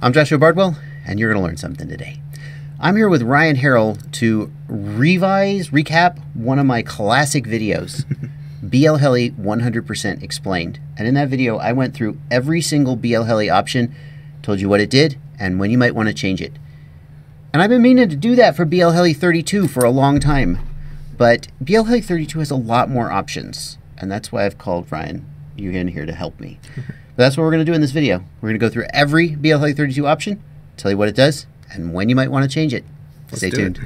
I'm Joshua Bardwell, and you're going to learn something today. I'm here with Ryan Harrell to revise, recap one of my classic videos, BL Heli 100% Explained. And in that video, I went through every single BL Heli option, told you what it did, and when you might want to change it. And I've been meaning to do that for BL Heli 32 for a long time. But BL Heli 32 has a lot more options, and that's why I've called Ryan you in here to help me. But that's what we're going to do in this video. We're going to go through every BL-32 option, tell you what it does, and when you might want to change it. Let's Stay tuned. it.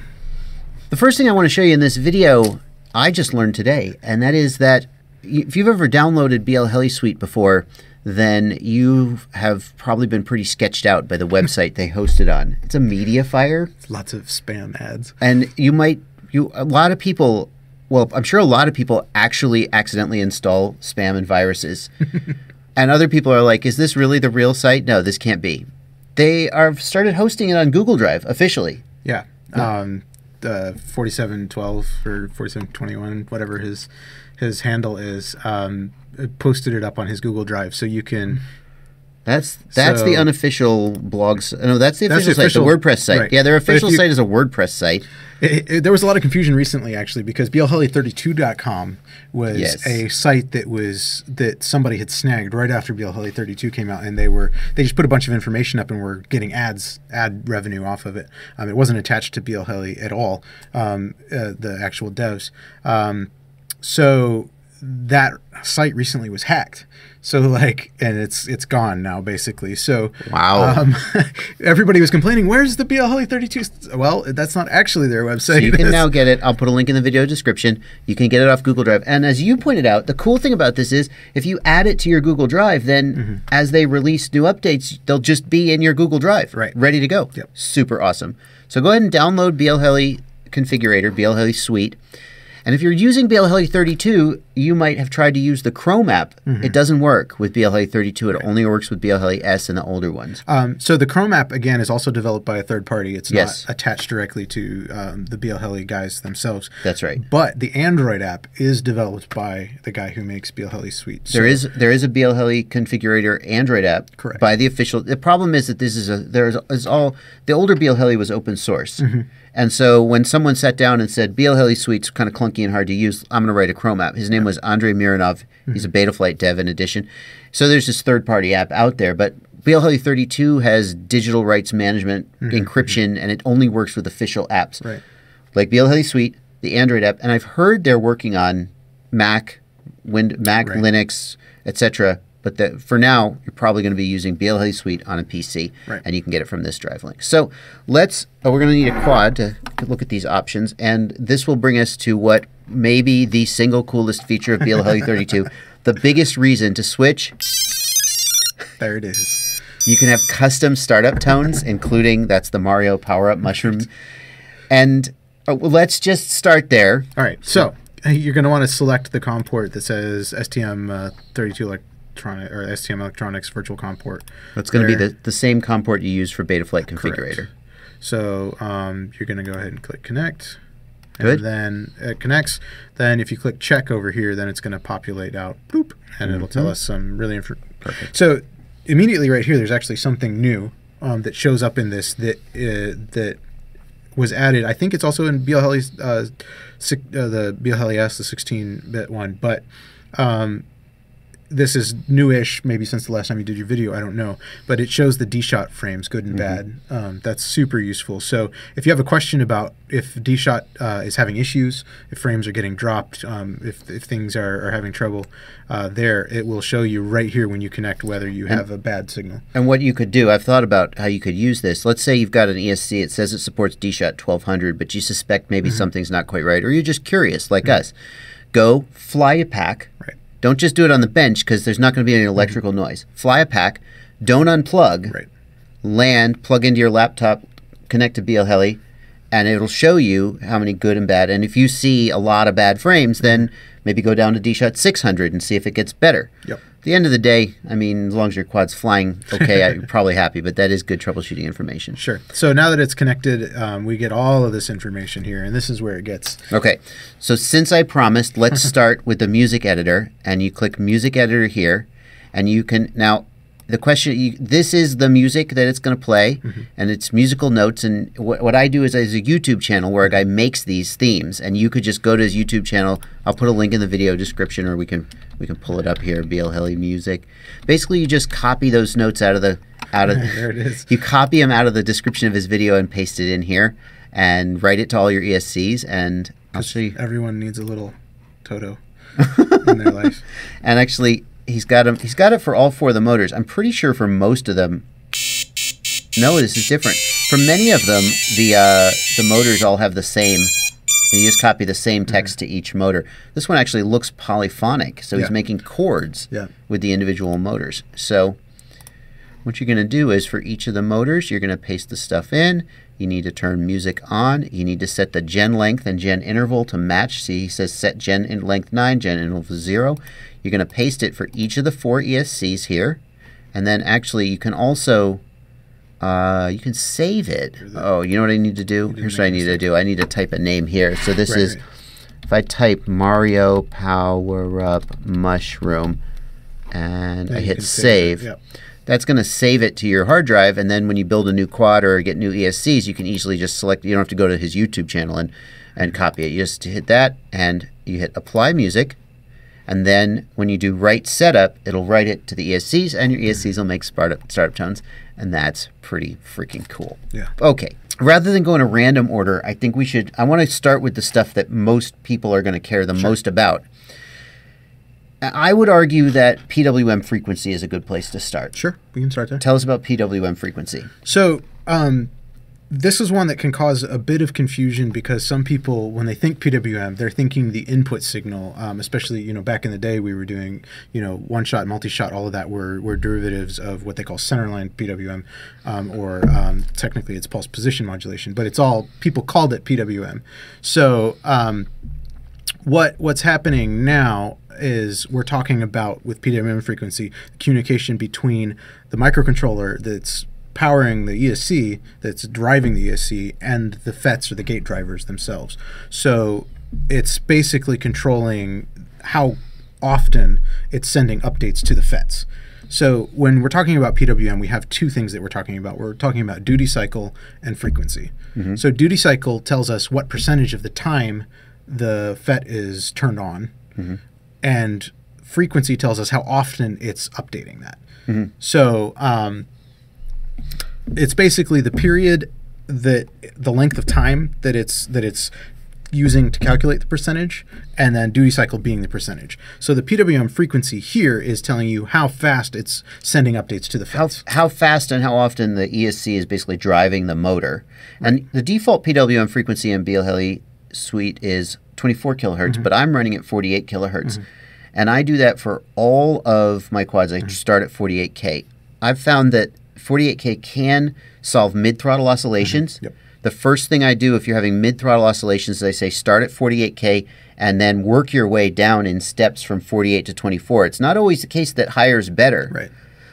The first thing I want to show you in this video, I just learned today, and that is that if you've ever downloaded BL Heli Suite before, then you have probably been pretty sketched out by the website they hosted on. It's a MediaFire, Lots of spam ads. and you might you a lot of people well i'm sure a lot of people actually accidentally install spam and viruses and other people are like is this really the real site no this can't be they are started hosting it on google drive officially Yeah. Um, the 4712 or 4721, whatever his his handle is, um, posted it up on his Google Drive, so you can. That's that's the unofficial blogs no that's the That's official the site official- the wordpress site right. yeah their official you- site is a wordpress site It, it- there was a lot of confusion recently, actually, because BLHeli32.com was Yes. a site that was that somebody had snagged right after BLHeli32 came out, and they were they just put a bunch of information up and were getting ads ad revenue off of it. Um, it wasn't attached to BLHeli at all, um, uh, the actual devs. Um, so that site recently was hacked. So like, and it's it's gone now basically. So Wow. um, everybody was complaining. Where's the BL Heli 32? Well, that's not actually their website. So you can now get it. I'll put a link in the video description. You can get it off Google Drive. And as you pointed out, the cool thing about this is if you add it to your Google Drive, then Mm-hmm. as they release new updates, they'll just be in your Google Drive, Right. ready to go. Yep. Super awesome. So go ahead and download BL Heli Configurator, BL Heli Suite. And if you're using BL Heli 32, you might have tried to use the Chrome app. Mm-hmm. It doesn't work with BL Heli 32. It only works with BL Heli S and the older ones. Um, so the Chrome app again is also developed by a third party. It's Yes. not attached directly to um, the BL guys themselves. That's right. But the Android app is developed by the guy who makes BL Heli Suite. So There is there is a BL configurator Android app Correct. by the official. The problem is that this is a there's is all the older BL was open source, Mm-hmm. And so when someone sat down and said BL Heli Suite's kind of clunky and hard to use, I'm going to write a Chrome app. His name was Andrei Mironov. Mm-hmm. He's a Betaflight dev in addition. So there's this third party app out there, but BL Heli 32 has digital rights management encryption, and it only works with official apps Mm-hmm. Right. like BL Heli Suite, the Android app, and I've heard they're working on Mac, Wind, Mac, Right. Linux, etc. But that for now, you're probably going to be using BL Heli Suite on a PC, Right. and you can get it from this drive link. So let's. Oh, we're going to need a quad to look at these options, and this will bring us to what may be the single coolest feature of BL Heli 32. The biggest reason to switch there it is. you can have custom startup tones, including that's the Mario power up mushroom. And well, let's just start there. All right. So you're going to want to select the COM port that says STM uh, 32 electronic or STM Electronics Virtual COM port. That's going to be the, the same COM port you use for Betaflight Configurator. Correct. So um, you're going to go ahead and click connect. Good. And then it connects. Then if you click check over here, then it's going to populate out, boop, and it'll Mm-hmm. tell us some really perfect. So immediately right here, there's actually something new um, that shows up in this that uh, that was added. I think it's also in BLHeli's uh, uh, the BLHeli S, the 16-bit one, but um, this is newish, maybe since the last time you did your video. I don't know, but it shows the D-shot frames, good and bad. Um, that's super useful. So if you have a question about if D-shot uh, is having issues, if frames are getting dropped, um, if, if things are, are having trouble uh, there, it will show you right here when you connect whether you have a bad signal. And what you could do, I've thought about how you could use this. Let's say you've got an ESC, it says it supports DShot 1200, but you suspect maybe something's not quite right, or you're just curious like us. Go fly a pack. Right. Don't just do it on the bench because there's not going to be any mm-hmm. electrical noise. Fly a pack. Don't unplug. Right. land, plug into your laptop, connect to BL Heli, and it'll show you how many good and bad. And if you see a lot of bad frames, then maybe go down to DShot 600 and see if it gets better. Yep. At the end of the day, I mean, as long as your quad's flying okay, I'm probably happy, but that is good troubleshooting information. Sure. So now that it's connected, um, we get all of this information here, and this is where it gets. Okay, so since I promised, let's start with the music editor, and you click music editor here, and you can now the question you, this is the music that it's going to play Mm-hmm. and it's musical notes and what, what i do is there's a youtube channel where a guy makes these themes and you could just go to his youtube channel i'll put a link in the video description or we can we can pull it up here bl Heli music basically you just copy those notes out of the out of There it is. you copy them out of the description of his video and paste it in here and write it to all your escs and you Everyone needs a little Toto in their life. and actually he's got him he's got it for all four of the motors. I'm pretty sure for most of them no this is different. For many of them the uh, the motors all have the same you just copy the same text to each motor. This one actually looks polyphonic so he's making chords Yeah. with the individual motors. So what you're going to do is for each of the motors you're going to paste the stuff in. You need to turn music on. You need to set the gen length and gen interval to match. See he says set gen in length 9 gen interval 0 you're going to paste it for each of the four escs here. And then actually you can also uh, you can save it. Oh you know what i need to do? Here's what i need to do. I need to type a name here. So this Right, is right. if i type mario power up mushroom and Then i hit save. Yep. that's going to save it to your hard drive. And then when you build a new quad or get new escs you can easily just select you don't have to go to his youtube channel and and copy it. You just hit that and you hit apply music and then when you do write setup it'll write it to the escs and your escs will make startup startup tones and that's pretty freaking cool Yeah. okay rather than go in a random order i think we should i want to start with the stuff that most people are going to care the most about i would argue that pwm frequency is a good place to start Sure, we can start there. Tell us about PWM frequency. So, um, this is one that can cause a bit of confusion because some people, when they think PWM, they're thinking the input signal. Um, especially, you know, back in the day, we were doing, you know, one shot, multi shot, all of that were, were derivatives of what they call centerline PWM, um, or um, technically it's pulse position modulation, but it's all people called it PWM. So, um, what what's happening now is we're talking about with PWM frequency communication between the microcontroller that's powering the ESC that's driving the ESC and the FETs or the gate drivers themselves. So it's basically controlling how often it's sending updates to the FETs. So when we're talking about PWM, we have two things that we're talking about. We're talking about duty cycle and frequency. Mm-hmm. So duty cycle tells us what percentage of the time the FET is turned on, mm-hmm. and frequency tells us how often it's updating that. Mm-hmm. So um, it's basically the period that the length of time that it's that it's using to calculate the percentage and then duty cycle being the percentage. So the PWM frequency here is telling you how fast it's sending updates to the How, how fast and how often the ESC is basically driving the motor. And the default PWM frequency in BLHeli suite is 24 kilohertz, mm-hmm. but I'm running at 48 kilohertz. Mm-hmm. And I do that for all of my quads. I mm-hmm. start at 48K. I've found that 48K can solve mid throttle oscillations. Mm-hmm. Yep. The first thing I do if you're having mid throttle oscillations is I say start at 48K and then work your way down in steps from 48 to 24. It's not always the case that higher is better. Right.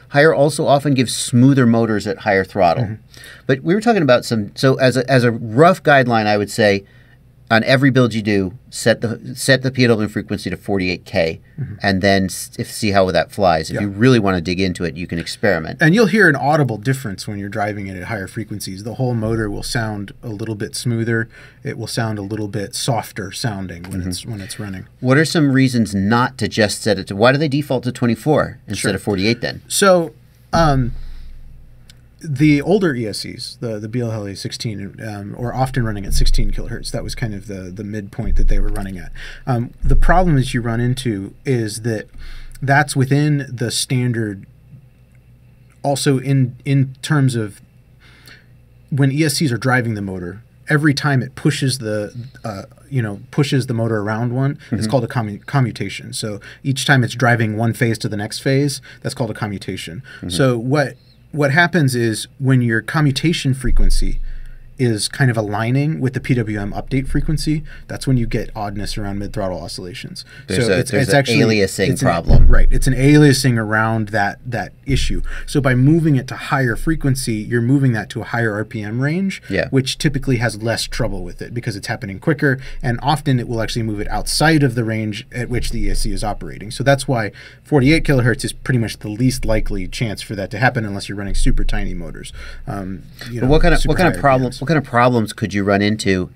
Higher also often gives smoother motors at higher throttle. Mm-hmm. But we were talking about some. So as a, as a rough guideline, I would say on every build you do, set the set the PWM frequency to 48k, and then if see how that flies. If Yeah. you really want to dig into it, you can experiment. And you'll hear an audible difference when you're driving it at higher frequencies. The whole motor will sound a little bit smoother. It will sound a little bit softer sounding when it's when it's running. What are some reasons not to just set it to? Why do they default to 24 instead of 48 then? So, um, the older ESCs, the the BLHeli 16, um, or often running at 16 kilohertz. That was kind of the the midpoint that they were running at. Um, the problem that you run into is that that's within the standard. Also, in in terms of when ESCs are driving the motor, every time it pushes the uh, you know pushes the motor around one, it's called a commu- commutation. So each time it's driving one phase to the next phase, that's called a commutation. So what what happens is when your commutation frequency is kind of aligning with the PWM update frequency, that's when you get oddness around mid throttle oscillations. There's so a- it's, it's an actually aliasing it's an- problem. right. It's an aliasing around that that issue. So by moving it to higher frequency, you're moving that to a higher RPM range, Yeah. which typically has less trouble with it because it's happening quicker, and often it will actually move it outside of the range at which the ESC is operating. So that's why 48 kilohertz is pretty much the least likely chance for that to happen unless you're running super tiny motors. Um, you know, what kind of what kind of problems kind of problems could you run into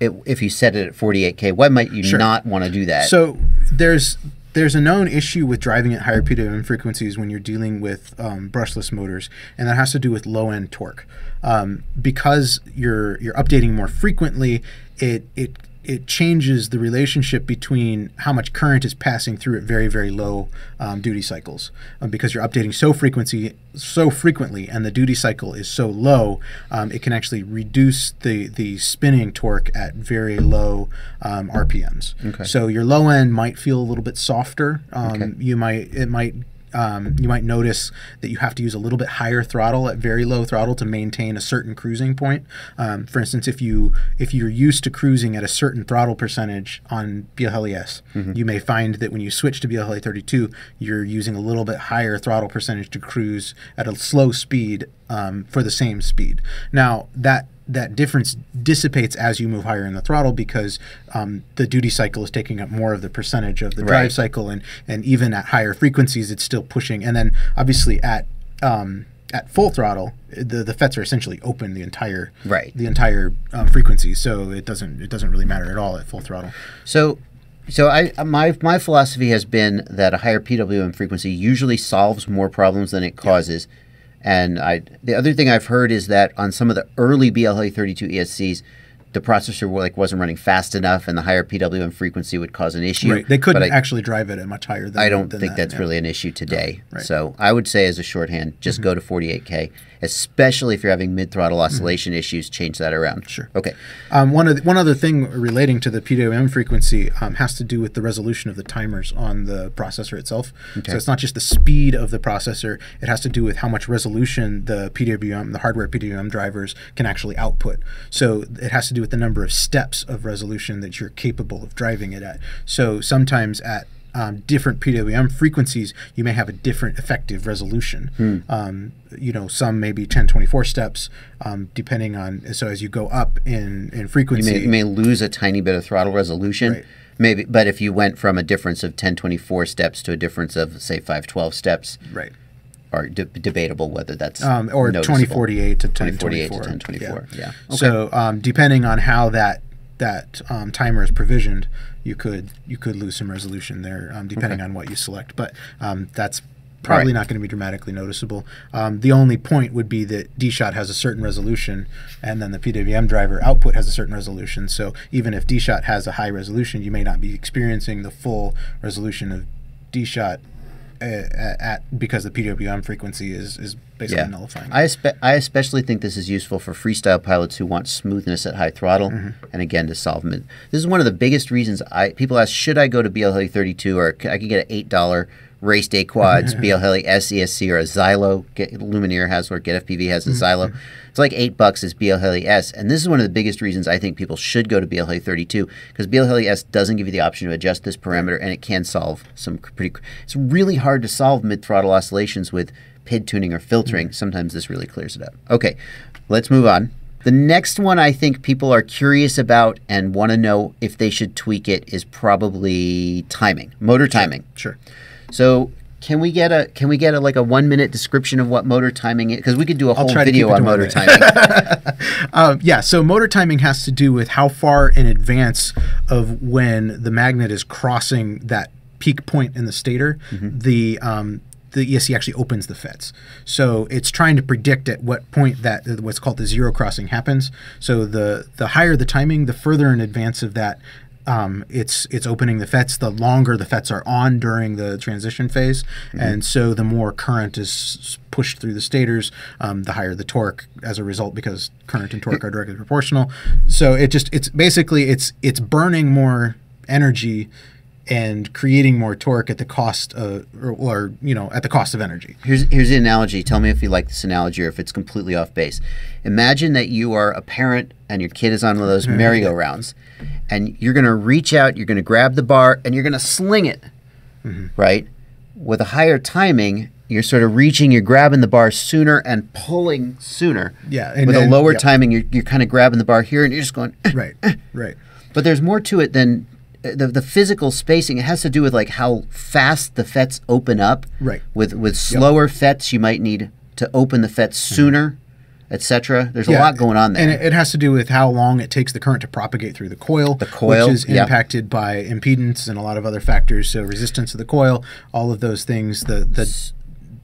if you set it at 48k? Why might you Sure. not want to do that? So there's there's a known issue with driving at higher PWM frequencies when you're dealing with um, brushless motors, and that has to do with low end torque. Um, because you're you're updating more frequently, it it it changes the relationship between how much current is passing through at very very low um, duty cycles um, because you're updating so frequency so frequently and the duty cycle is so low um, it can actually reduce the the spinning torque at very low um, RPMs Okay. so your low end might feel a little bit softer um, Okay. you might it might um, you might notice that you have to use a little bit higher throttle at very low throttle to maintain a certain cruising point. Um, for instance, if you if you're used to cruising at a certain throttle percentage on BLHeli S, you may find that when you switch to BLHeli 32, you're using a little bit higher throttle percentage to cruise at a slow speed um, for the same speed. Now that that difference dissipates as you move higher in the throttle because um, the duty cycle is taking up more of the percentage of the drive Right. cycle, and and even at higher frequencies, it's still pushing. And then obviously at um, at full throttle, the the FETs are essentially open the entire Right. the entire um, frequency, so it doesn't it doesn't really matter at all at full throttle. So, so I my my philosophy has been that a higher PWM frequency usually solves more problems than it causes. And I the other thing I've heard is that on some of the early BLA32 ESCs, the processor like wasn't running fast enough, and the higher PWM frequency would cause an issue. Right, they couldn't I, actually drive it at much higher. than I don't than think that, that's yeah. really an issue today. right. Mm-hmm. So I would say, as a shorthand, just go to 48k, especially if you're having mid throttle oscillation issues. Change that around. Mm-hmm. Sure. Okay. Um, one of one other thing relating to the PWM frequency um, has to do with the resolution of the timers on the processor itself. Okay. So it's not just the speed of the processor; it has to do with how much resolution the PWM, the hardware PWM drivers, can actually output. So it has to do with the number of steps of resolution that you're capable of driving it at. So sometimes at um, different PWM frequencies, you may have a different effective resolution. Um, you know, some may be 1024 steps, um, depending on. So as you go up in in You frequency, may, you may lose a tiny bit of throttle resolution. Right. Maybe, but if you went from a difference of 1024 steps to a difference of say 512 steps, right, are de- debatable whether that's um, or noticeable. 2048 to 2048 to 1024. 1024. Yeah. Okay. So um, depending on how that that um, timer is provisioned, you could you could lose some resolution there, um, depending Okay. on what you select. But um, that's probably Right. not going to be dramatically noticeable. Um, the only point would be that DShot has a certain resolution, and then the PWM driver output has a certain resolution. So even if DShot has a high resolution, you may not be experiencing the full resolution of DShot. Uh, at because the PWM frequency is is basically yeah. nullifying. I, espe- I especially think this is useful for freestyle pilots who want smoothness at high throttle, Mm-hmm. and again to solve mid. This is one of the biggest reasons I people ask, should I go to BL Heli 32 or I could get an eight dollar RaceDayQuads, BL Heli S ESC or a Xylo. Get, Lumenier has or GetFPV has a Mm-hmm. Xylo. It's like eight bucks is BL Heli S, and this is one of the biggest reasons I think people should go to BL Heli 32 because BL Heli S doesn't give you the option to adjust this parameter, and it can solve some pretty. It's really hard to solve mid throttle oscillations with PID tuning or filtering. Sometimes this really clears it up. Okay, let's move on. The next one I think people are curious about and want to know if they should tweak it is probably timing, motor timing. sure. So can we get a can we get a like a one minute description of what motor timing is? Because we could do a whole video on motor timing. Um, yeah, so motor timing has to do with how far in advance of when the magnet is crossing that peak point in the stator, Mm-hmm. the um, the ESC actually opens the FETs. So it's trying to predict at what point that what's called the zero crossing happens. So the the higher the timing, the further in advance of that. Um, it's it's opening the FETs. The longer the FETs are on during the transition phase, and so the more current is pushed through the stators, um, the higher the torque as a result, because current and torque are directly proportional. So it just it's basically it's it's burning more energy and creating more torque at the cost of, or, or you know, at the cost of energy. Here's here's the analogy. Tell me if you like this analogy or if it's completely off base. Imagine that you are a parent and your kid is on one of those mm-hmm. merry-go-rounds, and you're going to reach out, you're going to grab the bar, and you're going to sling it, mm-hmm. right? With a higher timing, you're sort of reaching, you're grabbing the bar sooner and pulling sooner. Yeah, and With a lower yep. timing, you're, you're kind of grabbing the bar here, and you're just going. Right, right. But there's more to it than the, the physical spacing. It has to do with like how fast the fets open up. Right. With with slower fets, you might need to open the fets sooner, etc. There's a lot going on there. And it, it has to do with how long it takes the current to propagate through the coil. The coil, Which is yeah. impacted by impedance and a lot of other factors. So resistance of the coil, all of those things. The the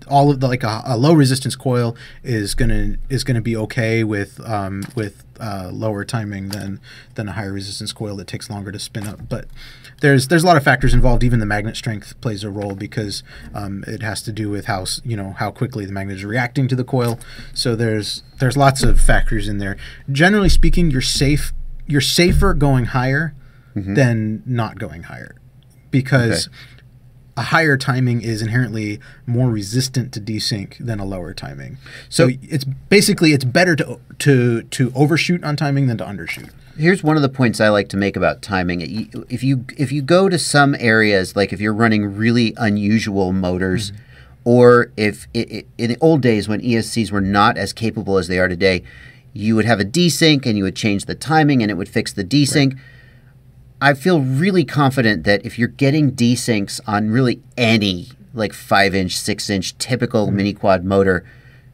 all of the like a, a low resistance coil is gonna is gonna be okay with um, with uh, lower timing than than a higher resistance coil that takes longer to spin up. But there's there's a lot of factors involved. Even the magnet strength plays a role because um, it has to do with how s- you know how quickly the magnet is reacting to the coil. So there's there's lots of factors in there. Generally speaking, you're safe. You're safer going higher than not going higher because Okay. A higher timing is inherently more resistant to desync than a lower timing. So, So- it's basically it's better to to to overshoot on timing than to undershoot. Here's one of the points I like to make about timing. If you if you go to some areas, like if you're running really unusual motors, mm-hmm. or if i i in the old days when ESCs were not as capable as they are today, you would have a desync and you would change the timing and it would fix the desync. I feel really confident that if you're getting desyncs on really any like five inch, six inch typical mm-hmm. mini quad motor,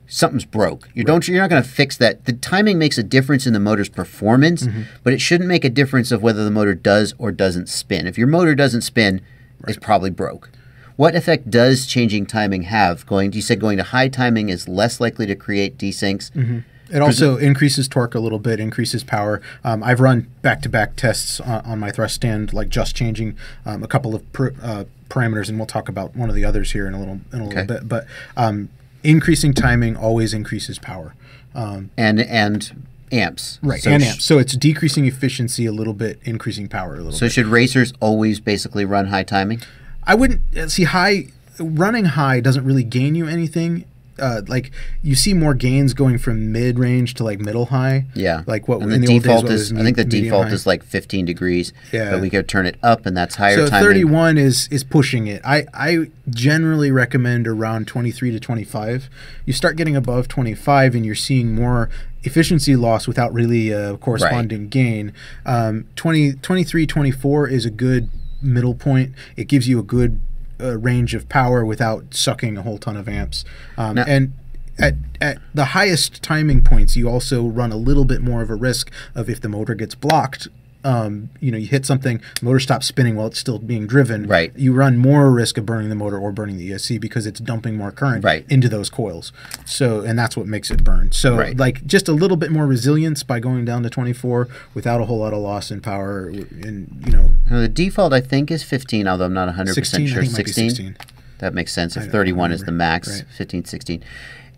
something's broke. You don't. You're not going to fix that. The timing makes a difference in the motor's performance, mm-hmm. but it shouldn't make a difference of whether the motor does or doesn't spin. If your motor doesn't spin, it's probably broke. What effect does changing timing have? Going, you said going to high timing is less likely to create desyncs. Mm-hmm. It also increases torque a little bit, increases power. Um, I've run back-to-back tests on, on my thrust stand, like just changing um, a couple of per, uh, parameters, and we'll talk about one of the others here in a little in a Okay. little bit. But um, increasing timing always increases power. Um, and and amps. right, So and amps. So it's decreasing efficiency a little bit, increasing power a little bit. So bit. should racers always basically run high timing? I wouldn't see high running high doesn't really gain you anything. Uh, like you see more gains going from mid range to like middle high. Yeah. Like what and in the, the, old days, default what is was I think the default high. is like 15 degrees. Yeah. But we could turn it up and that's higher So timing. 31 is is pushing it. I I generally recommend around 23 to 25. You start getting above 25 and you're seeing more efficiency loss without really a corresponding gain. Um, 20 23 24 is a good middle point. It gives you a good uh, range of power without sucking a whole ton of amps. Um, Now- and at, at the highest timing points, you also run a little bit more of a risk of if the motor gets blocked. Um, you know, you hit something, motor stops spinning while it's still being driven. Right. You run more risk of burning the motor or burning the ESC because it's dumping more current Right. into those coils. So, and that's what makes it burn. So, Right. like, just a little bit more resilience by going down to 24 without a whole lot of loss in power. And you know, Now, the default I think is 15, although I'm not 100% sure. think it might be 16? 16. That makes sense. If don't 31 is the max, Right. 15, 16.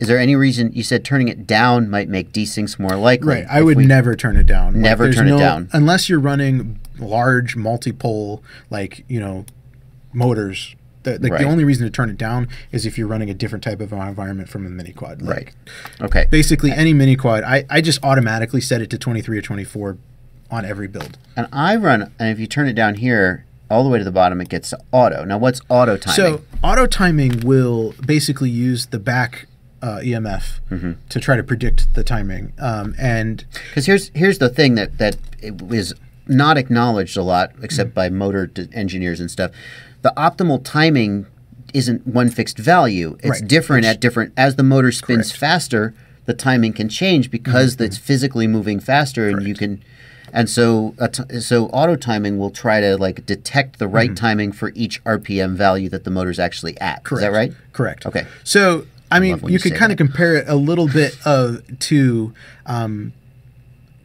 Is there any reason you said turning it down might make desyncs more likely? Right. I would never turn it down. Never there's turn it down. unless you're running large multi-pole, like you know, motors. The, like Right. the only reason to turn it down is if you're running a different type of environment from a mini quad. Like, Right. Okay. Basically, any mini quad, I, I just automatically set it to 23 or 24 on every build. And I run, and if you turn it down here, all the way to the bottom, it gets to auto. Now, what's auto timing? So auto timing will basically use the back uh, EMF Mm-hmm. to try to predict the timing. Um, and Because here's here's the thing that that is not acknowledged a lot, except by motor d- engineers and stuff. The optimal timing isn't one fixed value. It's Right. different at different as the motor spins Correct. Mm-hmm. faster. The timing can change because it's physically moving faster, and you can. And so, uh, t- so auto timing will try to like detect the right timing for each RPM value that the motor's actually at. Is that Mm-hmm. Correct. right? Correct. Okay. So I mean, you you could kind of compare it a little bit of to um,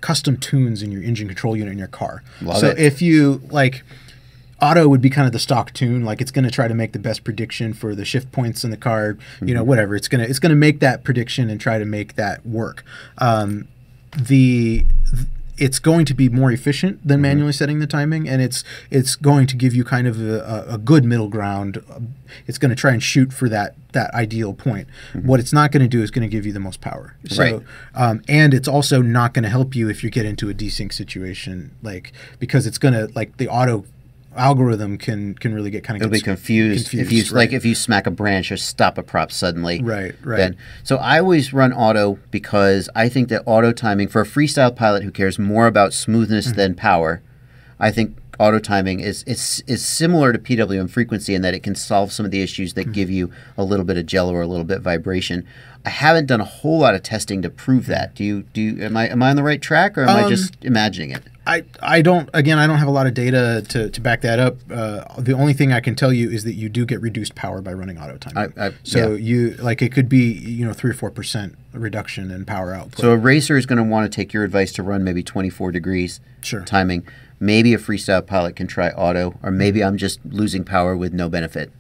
custom tunes in your engine control unit in your car. Love so it. if you like. Auto would be kind of the stock tune, like it's going to try to make the best prediction for the shift points in the car, you know, Mm-hmm. whatever. It's gonna it's gonna make that prediction and try to make that work. Um, the it's going to be more efficient than manually setting the timing, and it's it's going to give you kind of a, a, good middle ground. It's going to try and shoot for that that ideal point. What it's not going to do is going to give you the most power. So, Right. um, and it's also not going to help you if you get into a desync situation, like because it's going to like the auto algorithm can can really get kind of It'll be confused, if you like if you smack a branch or stop a prop suddenly. Right, right. Then, so I always run auto because I think that auto timing for a freestyle pilot who cares more about smoothness Mm-hmm. than power, I think auto timing is is is similar to PWM frequency in that it can solve some of the issues Mm-hmm. that give you a little bit of jello or a little bit of vibration. I haven't done a whole lot of testing to prove that. Do you do you, am I am I on the right track or am I Um, just imagining it? I, I don't again I don't have a lot of data to, to back that up. Uh, the only thing I can tell you is that you do get reduced power by running auto timing. I- I- so yeah. you like it could be you know three or four percent reduction in power output. So a racer is going to want to take your advice to run maybe 24 degrees Sure. timing. Maybe a freestyle pilot can try auto, or maybe I'm just losing power with no benefit.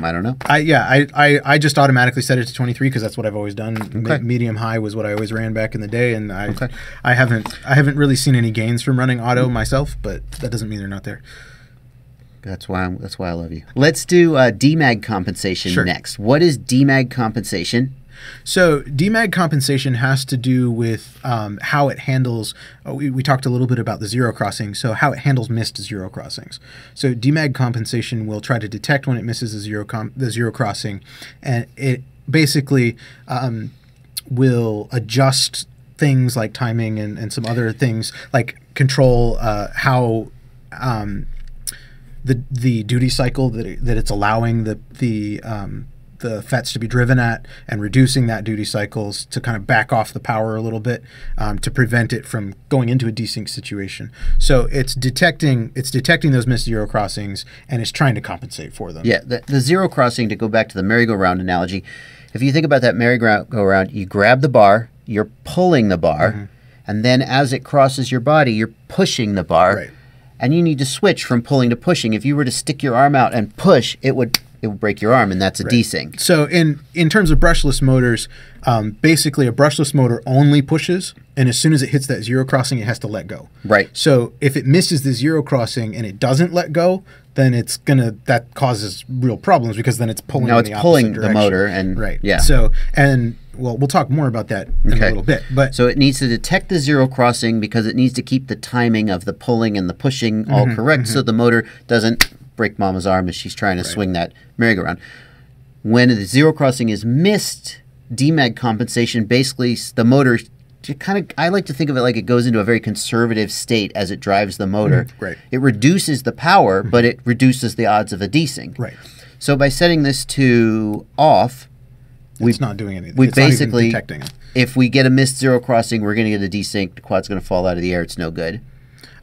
I don't know. I yeah I, I, I just automatically set it to 23 because that's what I've always done. Me- medium high was what I always ran back in the day, and I Okay. I haven't I haven't really seen any gains from running auto myself, but that doesn't mean they're not there. That's why I'm, that's why I love you. Let's do uh, demag compensation Sure. next. What is demag compensation? So demag compensation has to do with um, how it handles. Uh, we, we talked a little bit about the zero crossing, so how it handles missed zero crossings. So demag compensation will try to detect when it misses the zero the zero crossing, and it basically um, will adjust things like timing and, and some other things like control uh, how um, the the duty cycle that it, that it's allowing the the um, the FETs to be driven at and reducing that duty cycles to kind of back off the power a little bit um, to prevent it from going into a desync situation. So it's detecting it's detecting those missed zero crossings and it's trying to compensate for them. Yeah, the, the zero crossing, to go back to the merry-go-round analogy, if you think about that merry-go-round, you grab the bar, you're pulling the bar, Mm-hmm. and then as it crosses your body, you're pushing the bar. Right. And you need to switch from pulling to pushing. If you were to stick your arm out and push, it would it will break your arm, and that's a desync. So in in terms of brushless motors, um, basically a brushless motor only pushes, and as soon as it hits that zero crossing, it has to let go. Right. So if it misses the zero crossing and it doesn't let go, then it's gonna that causes real problems because then it's pulling. Now in it's the opposite pulling the motor and- right. yeah. So and well, we'll talk more about that in Okay. a little bit, but So it needs to detect the zero crossing because it needs to keep the timing of the pulling and the pushing all Mm-hmm, correct so the motor doesn't break mama's arm as she's trying to swing that merry-go-round. When the zero crossing is missed, demag compensation basically the motor kind of I like to think of it like it goes into a very conservative state as it drives the motor. Mm-hmm, right. It reduces the power, but it reduces the odds of a desync. right, So by setting this to off, we it's not doing anything. we it's not even basically detecting it. if we get a missed zero crossing, we're going to get a desync. The quad's going to fall out of the air. It's no good.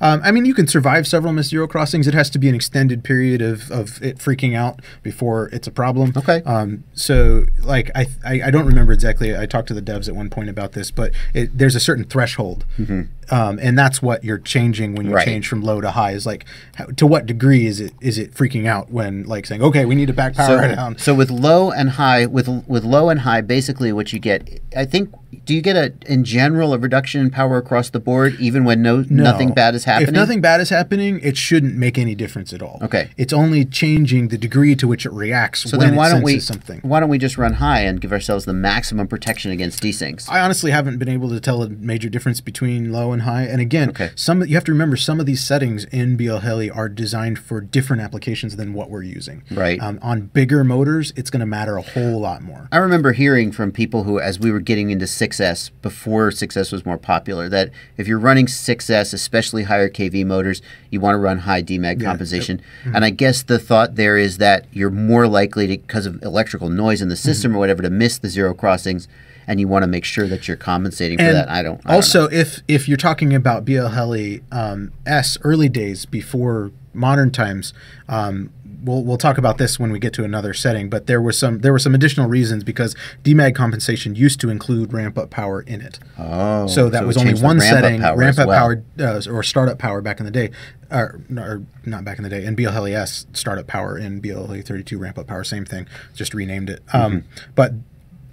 Um, I mean, you can survive several missed zero crossings. It has to be an extended period of, of it freaking out before it's a problem. Okay. Um, so, like, I, I I don't remember exactly. I talked to the devs at one point about this, but it, there's a certain threshold, um, and that's what you're changing when you Mm-hmm. Right. change from low to high. Is like, how, to what degree is it is it freaking out when like saying, okay, we need to back power So, down. so with low and high, with with low and high, basically what you get, I think, do you get a in general a reduction in power across the board, even when no, nothing bad is happening? If nothing bad is happening, it shouldn't make any difference at all. Okay. It's only changing the degree to which it reacts so when then why don't we something. why don't we just run high and give ourselves the maximum protection against desyncs? I honestly haven't been able to tell a major difference between low and high. And again, Okay. some you have to remember some of these settings in BL Heli are designed for different applications than what we're using. Right. Um, on bigger motors, it's going to matter a whole lot more. I remember hearing from people who, as we were getting into 6S before 6S was more popular, that if you're running 6S, especially higher KV motors, you want to run high demag compensation. Mm-hmm. And I guess the thought there is that you're more likely to, because of electrical noise in the system Mm-hmm. or whatever, to miss the zero crossings, and you want to make sure that you're compensating for that. I don't. I don't also, know. if if you're talking about BL Heli um, S early days before modern times, um, we'll we'll talk about this when we get to another setting. But there were some there were some additional reasons because demag compensation used to include ramp up power in it. oh, So that it was only one ramp-up setting, power ramp up well. power uh, or startup power back in the day, or, or not back in the day, in BL startup power in BL Heli 32 ramp up power, same thing, just renamed it. Um, Mm-hmm. but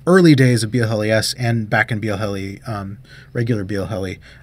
early days of BL and back in BL um, regular BL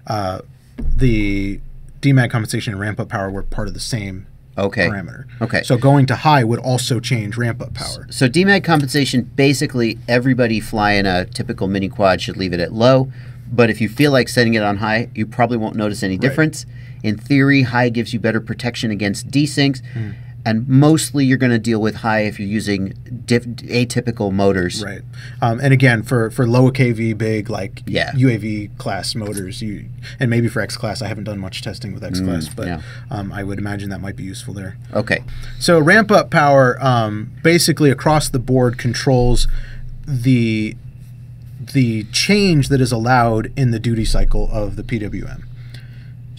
uh, the demag compensation and ramp up power were part of the same Okay. parameter. Okay. So going to high would also change ramp up power. So demag compensation, basically everybody flying a typical mini quad should leave it at low. But if you feel like setting it on high, you probably won't notice any difference. In theory, high gives you better protection against desyncs. Hmm. And mostly you're going to deal with high if you're using atypical motors. Right. Um, and again, for, for low KV, big, like Yeah. UAV class motors, you and maybe for X class, I haven't done much testing with X class, but Mm, yeah. um, I would imagine that might be useful there. Okay. So ramp up power um, basically across the board controls the the change that is allowed in the duty cycle of the PWM.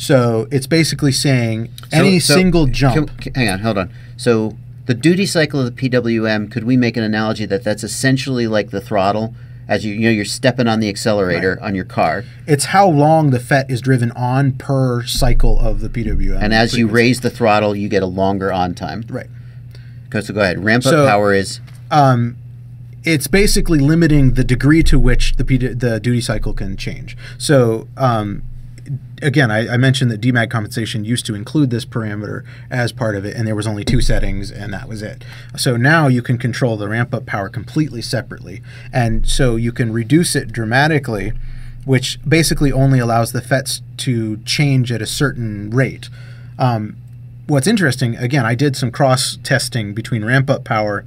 So it's basically saying any So- so single jump. can- hang on, hold on. So the duty cycle of the PWM, could we make an analogy that that's essentially like the throttle? As you, you know, you're stepping on the accelerator on your car, It's how long the FET is driven on per cycle of the PWM. and as you raise the throttle, you get a longer on time. right. Okay, so go ahead. Ramp up So- power is um, it's basically limiting the degree to which the the duty cycle can change. So um, again, I, I mentioned that demag compensation used to include this parameter as part of it, and there was only two settings, and that was it. So now you can control the ramp up power completely separately, and so you can reduce it dramatically, which basically only allows the FETs to change at a certain rate. Um, what's interesting, again, I did some cross testing between ramp up power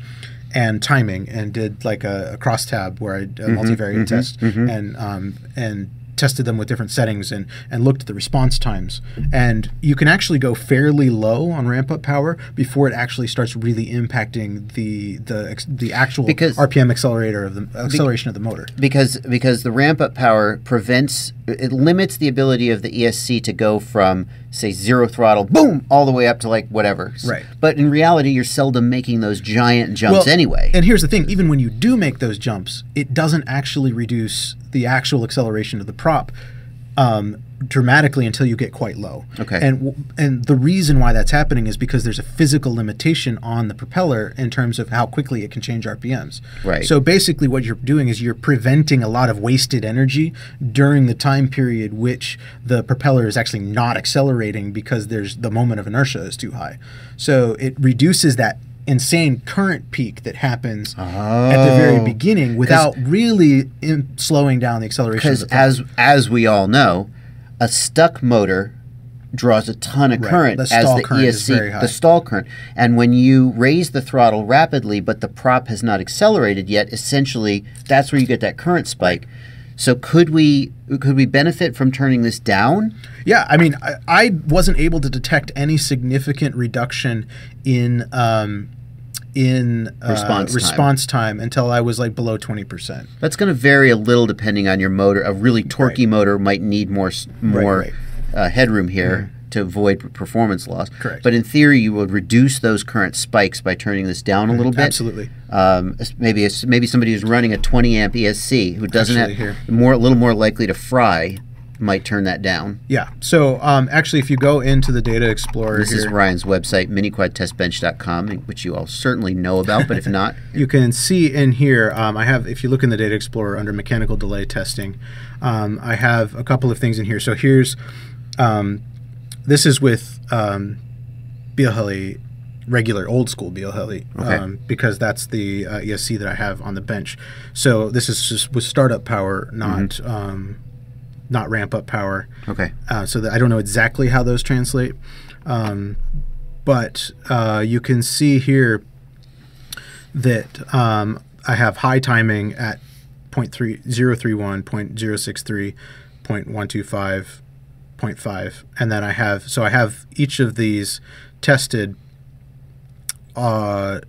and timing, and did like a, a cross tab where I a multivariate test and um, and tested them with different settings and and looked at the response times. And you can actually go fairly low on ramp up power before it actually starts really impacting the the the actual Because- RPM accelerator of the acceleration of the motor. because because the ramp up power prevents it limits the ability of the ESC to go from say zero throttle boom all the way up to like whatever. Right. But in reality, you're seldom making those giant jumps Well, anyway. And here's the thing: even when you do make those jumps, it doesn't actually reduce the actual acceleration of the prop um, dramatically until you get quite low. Okay. And and the reason why that's happening is because there's a physical limitation on the propeller in terms of how quickly it can change RPMs. Right. So basically, what you're doing is you're preventing a lot of wasted energy during the time period which the propeller is actually not accelerating because there's the moment of inertia is too high. So it reduces that insane current peak that happens at the very Oh. beginning without really in slowing down the acceleration. Because as as we all know, a stuck motor draws a ton of Right. current The as the current is ESC, very high. the stall current. And when you raise the throttle rapidly, but the prop has not accelerated yet, essentially that's where you get that current spike. So could we could we benefit from turning this down? Yeah, I mean, I, I wasn't able to detect any significant reduction in um, in uh, Response time. response time until I was like below twenty percent. That's going to vary a little depending on your motor. A really torquey Right. motor might need more s- more right. Uh, headroom here to avoid performance loss. Correct. But in theory, you would reduce those current spikes by turning this down a little bit. Absolutely. Um, maybe maybe somebody who's running a 20 amp ESC who doesn't Actually have here. more a little more likely to fry might turn that down. Yeah. So um, actually, if you go into the Data Explorer This is Ryan's website, miniquadtestbench.com, which you all certainly know about, but if not, you can see in here. Um, I have, if you look in the Data Explorer under mechanical delay testing, um, I have a couple of things in here. So here's, um, this is with um, BLHeli, regular old school BLHeli, Okay. um, because that's the uh, ESC that I have on the bench. So this is just with startup power, not um, not ramp up power. okay. uh, so that I don't know exactly how those translate. Um, but uh, you can see here that um, I have high timing at 0.3031, 0.063, 0.125, 0.5, and then I have so I have each of these tested uh,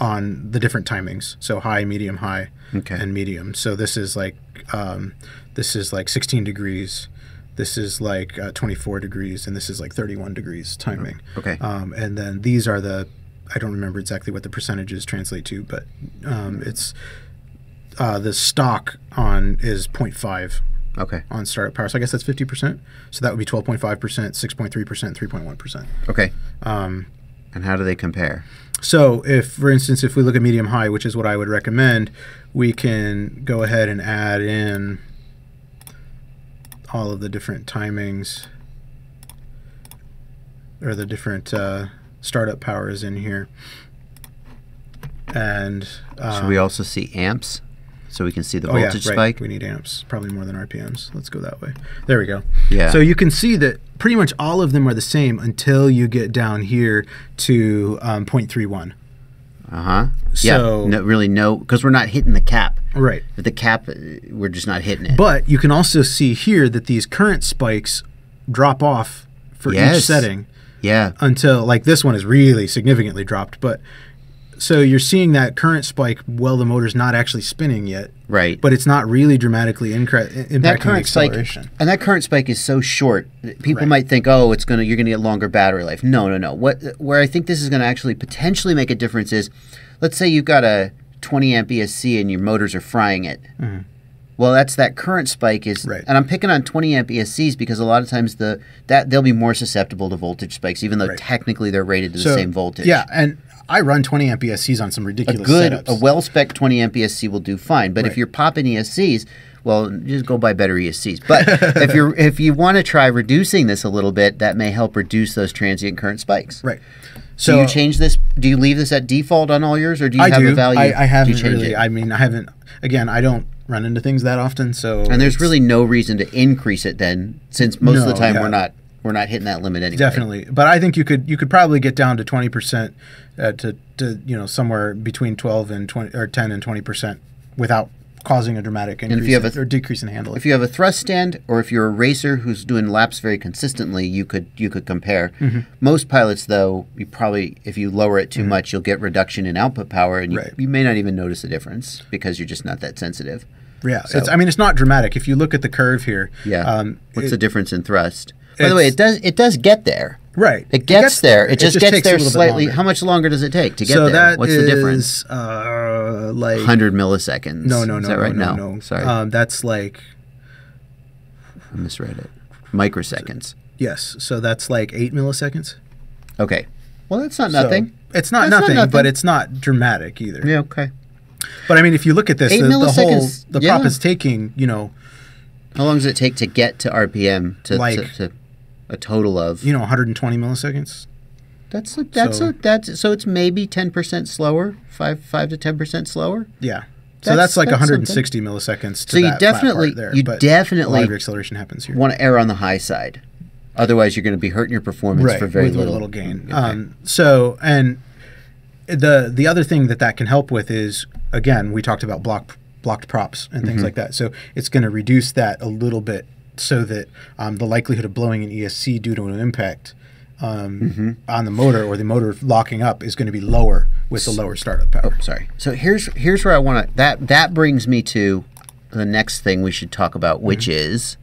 on the different timings. So high, medium, high, Okay. and medium. So this is like um, this is like 16 degrees. This is like uh, 24 degrees, and this is like 31 degrees timing. Okay. Um, and then these are the I don't remember exactly what the percentages translate to, but um, it's uh, the stock on is 0.5 Okay. on startup power. So I guess that's 50%. So that would be 12.5%, 6.3%, 3.1%. Okay. Um, And how do they compare? so if, for instance, if we look at medium high, which is what I would recommend, we can go ahead and add in all of the different timings or the different uh, startup powers in here. And um, Should we also see amps so we can see the oh yeah, voltage right. spike? We need amps, probably more than RPMs. Let's go that way. There we go. Yeah. So you can see that pretty much all of them are the same until you get down here to um, 0.31. Uh huh. So- yeah. No, really, no, because we're not hitting the cap. Right. With the cap, uh, we're just not hitting it. But you can also see here that these current spikes drop off for each Yes. setting yeah. until like this one is really significantly dropped. But so you're seeing that current spike while the motor's not actually spinning yet, Right. but it's not really dramatically incre- impacting that the current spike, acceleration. and that current spike is so short. that People Right. might think, "Oh, it's gonna you're gonna get longer battery life." No, no, no. What where I think this is gonna actually potentially make a difference is, let's say you've got a 20 amp ESC and your motors are frying it. Well, that's that current spike is, Mm-hmm. Right. and I'm picking on 20 amp ESCs because a lot of times the that they'll be more susceptible to voltage spikes, even though Right. technically they're rated to the same voltage. Yeah, and I run 20 amp ESCs on some ridiculous a good, setups. a well spec 20 amp ESC will do fine. But if you're popping ESCs, well, just go buy better ESCs. But if you're if you want to try reducing this a little bit, that may help reduce those transient current spikes. right. So So you change this? Do you leave this at default on all yours, or do you I have do. a value? I, I haven't change really. it? I mean, I haven't. Again, I don't run into things that often. So and there's really no reason to increase it then, since most of the time yeah. we're not we're not hitting that limit anyway. Definitely, but I think you could you could probably get down to twenty percent uh, to to you know somewhere between twelve and twenty or ten and twenty percent without causing a dramatic increase if you have in- a- or decrease in handling. If you have a thrust stand, or if you're a racer who's doing laps very consistently, you could you could compare. Mm-hmm. Most pilots, though, you probably if you lower it too much, you'll get reduction in output power, and you, Right. you may not even notice a difference because you're just not that sensitive. yeah, so- it's, I mean it's not dramatic. If you look at the curve here, Yeah. um, What's it- the difference in thrust? By the way, it does it does get there. right? It gets, there. It just, gets there slightly. How much longer does it take to get so there? that What's the difference? Uh, like 100 milliseconds. no, no, no, Is that no, right? no, no, no. Sorry, Um, that's like I misread it. Microseconds. yes. So that's like eight milliseconds. Okay. Well, that's not So nothing. it's not That's not nothing, nothing. but it's not dramatic either. yeah. Okay. But I mean, if you look at this, the, the whole the prop is taking you know How long does it take to get to RPM to, Like- to, to a total of? you know 120 milliseconds. That's a, that's So- a, that's so it's maybe ten percent slower, five five to ten percent slower. Yeah. So That's- that's, like that's 160 milliseconds. To So you definitely- there, you but a lot definitely of acceleration happens here. Want to err on the high side, otherwise you're going to be hurting your performance right for very with little. little gain. Okay. Um, so and the the other thing that that can help with is again we talked about block blocked props and things like that. So it's going to reduce that a little bit so that um, the likelihood of blowing an ESC due to an impact um, Mm-hmm. on the motor or the motor locking up is going to be lower with the lower startup power. Sorry. So here's here's where I want to that that brings me to the next thing we should talk about, which is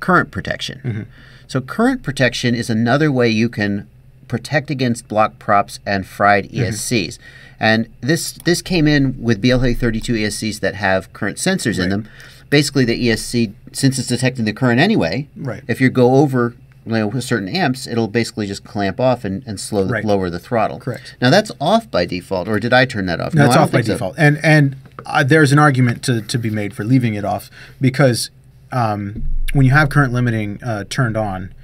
current protection. So current protection is another way you can protect against block props and fried ESCs. And this this came in with BLA 32 ESCs that have current sensors in them. Basically, the ESC, since it's detecting the current anyway, Right. if you go over you know, certain amps, it'll basically just clamp off and, and slow Right. lower the throttle. Correct. Now that's off by default, or did I turn that off? No, it's I off by think so. default, and and uh, there's an argument to, to be made for leaving it off because um, when you have current limiting uh, turned on,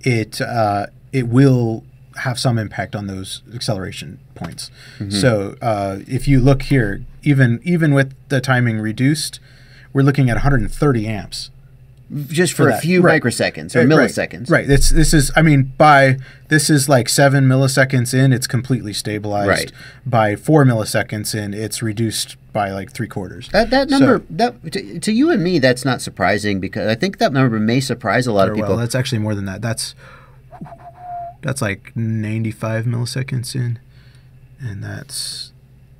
it uh, it will have some impact on those acceleration points. Mm-hmm. So uh, if you look here, even even with the timing reduced, we're looking at 130 amps just for, for a few Right. microseconds or Right, milliseconds. Right. This this is I mean by this is like seven milliseconds in, it's completely stabilized. Right. By four milliseconds in, it's reduced by like three quarters. That that So- number that to, to you and me that's not surprising because I think that number may surprise a lot of people. Well, that's actually more than that. That's that's like 95 milliseconds in, and that's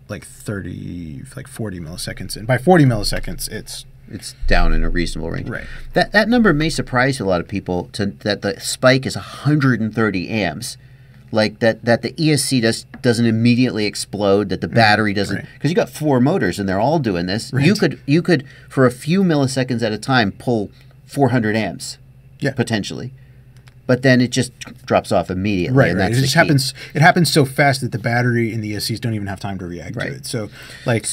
like 30, like 40 milliseconds in. By 40 milliseconds, it's it's down in a reasonable range. Right. That that number may surprise a lot of people to that the spike is 130 amps. Like that, that the ESC does doesn't immediately explode. That the mm-hmm. battery doesn't, right. because you got four motors and they're all doing this. You could you could for a few milliseconds at a time pull 400 amps, Yeah. potentially, but then it just drops off immediately. right. and right. It just key. happens. It happens so fast that the battery and the ESCs don't even have time to react Right. to it. So, like,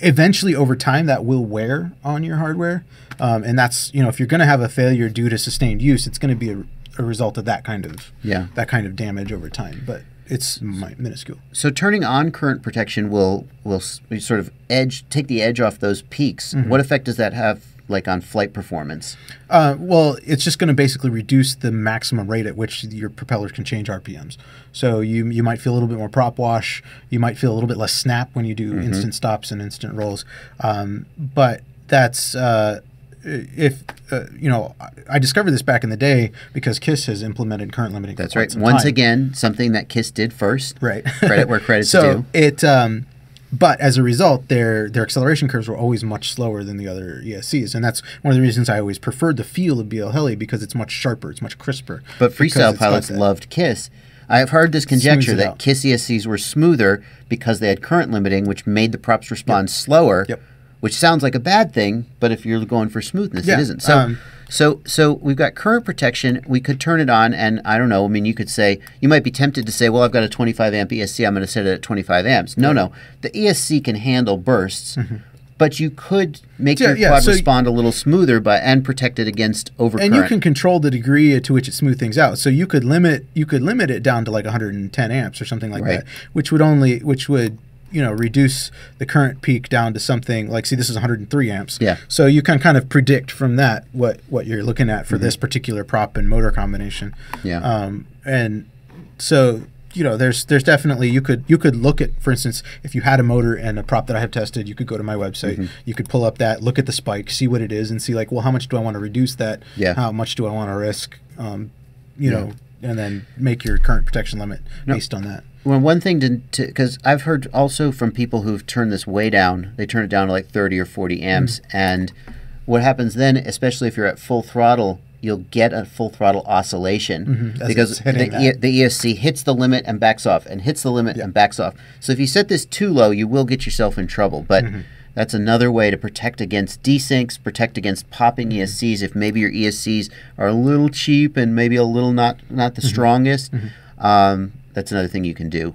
eventually over time that will wear on your hardware, um, and that's you know if you're going to have a failure due to sustained use, it's going to be a, a result of that kind of Yeah. that kind of damage over time. But it's minuscule. So turning on current protection will will sort of edge take the edge off those peaks. Mm-hmm. What effect does that have like on flight performance? Uh, well, it's just going to basically reduce the maximum rate at which your propellers can change RPMs. So you you might feel a little bit more prop wash. You might feel a little bit less snap when you do Mm-hmm. instant stops and instant rolls. Um, but that's uh, if uh, you know I- discovered this back in the day because Kiss has implemented current limiting. That's right. Once time. again, something that Kiss did first. Right. Credit where credit's so due. it um but as a result their their acceleration curves were always much slower than the other ESCs and that's one of the reasons I always preferred the feel of BL Heli because it's much sharper, it's much crisper. But freestyle pilots loved Kiss. I have heard this conjecture that out. Kiss ESCs were smoother because they had current limiting, which made the props respond slower. Yep. Which sounds like a bad thing, but if you're going for smoothness, Yeah, it isn't. So, um, so, so we've got current protection. We could turn it on, and I don't know. I mean, you could say you might be tempted to say, "Well, I've got a 25 amp ESC. I'm going to set it at 25 amps." No, no. The ESC can handle bursts. But you could make Mm-hmm. Yeah, your yeah, quad so- respond a little smoother, but and protect it against overcurrent. and you can control the degree to which it smooth things out. So you could limit you could limit it down to like 110 amps or something like Right. that, which would only which would you know reduce the current peak down to something like see this is 103 amps. Yeah. So you can kind of predict from that what what you're looking at for Mm-hmm. this particular prop and motor combination. Yeah. Um, and so you know there's there's definitely you could you could look at for instance if you had a motor and a prop that I have tested you could go to my website Mm-hmm. you could pull up that look at the spike see what it is and see like well how much do I want to reduce that Yeah. how much do I want to risk um, you know and then make your current protection limit based on that Well, one thing to because I've heard also from people who've turned this way down. They turn it down to like 30 or 40 amps, and what happens then, especially if you're at full throttle, you'll get a full throttle oscillation Mhm, because the, e- the ESC hits the limit and backs off, and hits the limit and backs off. So if you set this too low, you will get yourself in trouble. But Mm-hmm. that's another way to protect against desyncs, protect against popping Mm-hmm. ESCs. If maybe your ESCs are a little cheap and maybe a little not not the strongest, um, that's another thing you can do.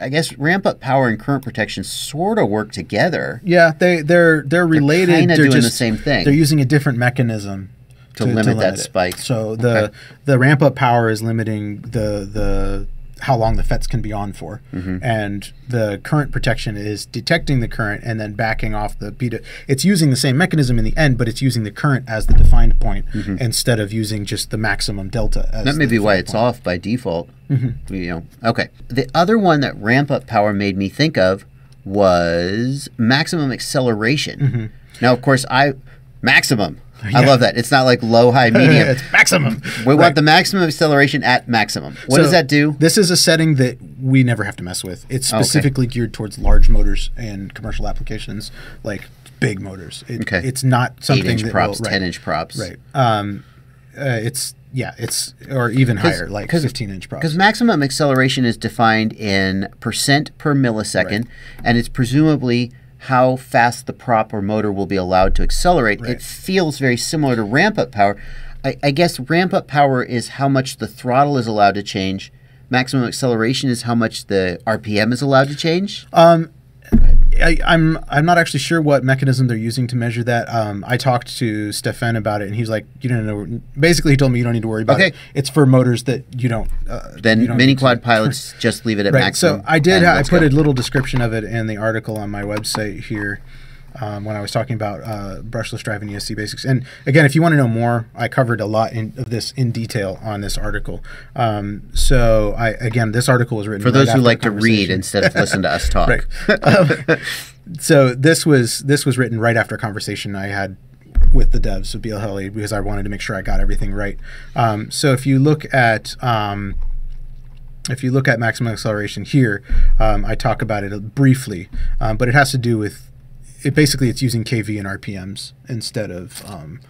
I guess ramp up power and current protection sort of work together. yeah they they're they're related they're doing the same thing. they're using a different mechanism To limit that it. spike. so the the ramp up power is limiting the the how long the FETs can be on for, Mm-hmm. and the current protection is detecting the current and then backing off the beta. It's using the same mechanism in the end, but it's using the current as the defined point instead of using just the maximum delta. As Mm-hmm. That may be why it's point. off by default. You know. Okay. The other one that ramp up power made me think of was maximum acceleration. Now, of course, I maximum. I love that. It's not like low, high, medium. it's maximum. we Right. want the maximum acceleration at maximum. What does that do? This is a setting that we never have to mess with. It's Oh, okay. specifically geared towards large motors and commercial applications, like big motors. It, Okay. It's not something Eight inch that props, will, right, ten inch props. Right. Um, uh, it's yeah. It's or even higher, like 15 inch props. Because maximum acceleration is defined in percent per millisecond, and it's presumably how fast the prop or motor will be allowed to accelerate. It feels very similar to ramp up power. I, I guess ramp up power is how much the throttle is allowed to change. Maximum acceleration is how much the RPM is allowed to change. Um, I, I'm I'm not actually sure what mechanism they're using to measure that. Um, I talked to Steffen about it, and he's like, "You don't know." Basically, he told me you don't need to worry about Okay. it. It's for motors that you don't. Uh, then you don't mini need to- quad pilots just leave it at Right. maximum. So I did. I put go. a little description of it in the article on my website here. Um, when I was talking about uh, brushless driving ESC basics, and again, if you want to know more, I covered a lot in, of this in detail on this article. Um, so, I again, this article was written For right those who like to read instead of listen to us talk. Um, so this was this was written right after a conversation I had with the devs of BL Heli because I wanted to make sure I got everything right. Um, so if you look at um, if you look at maximum acceleration here, um, I talk about it briefly, um, but it has to do with it. Basically, it's using kV and RPMs instead of um,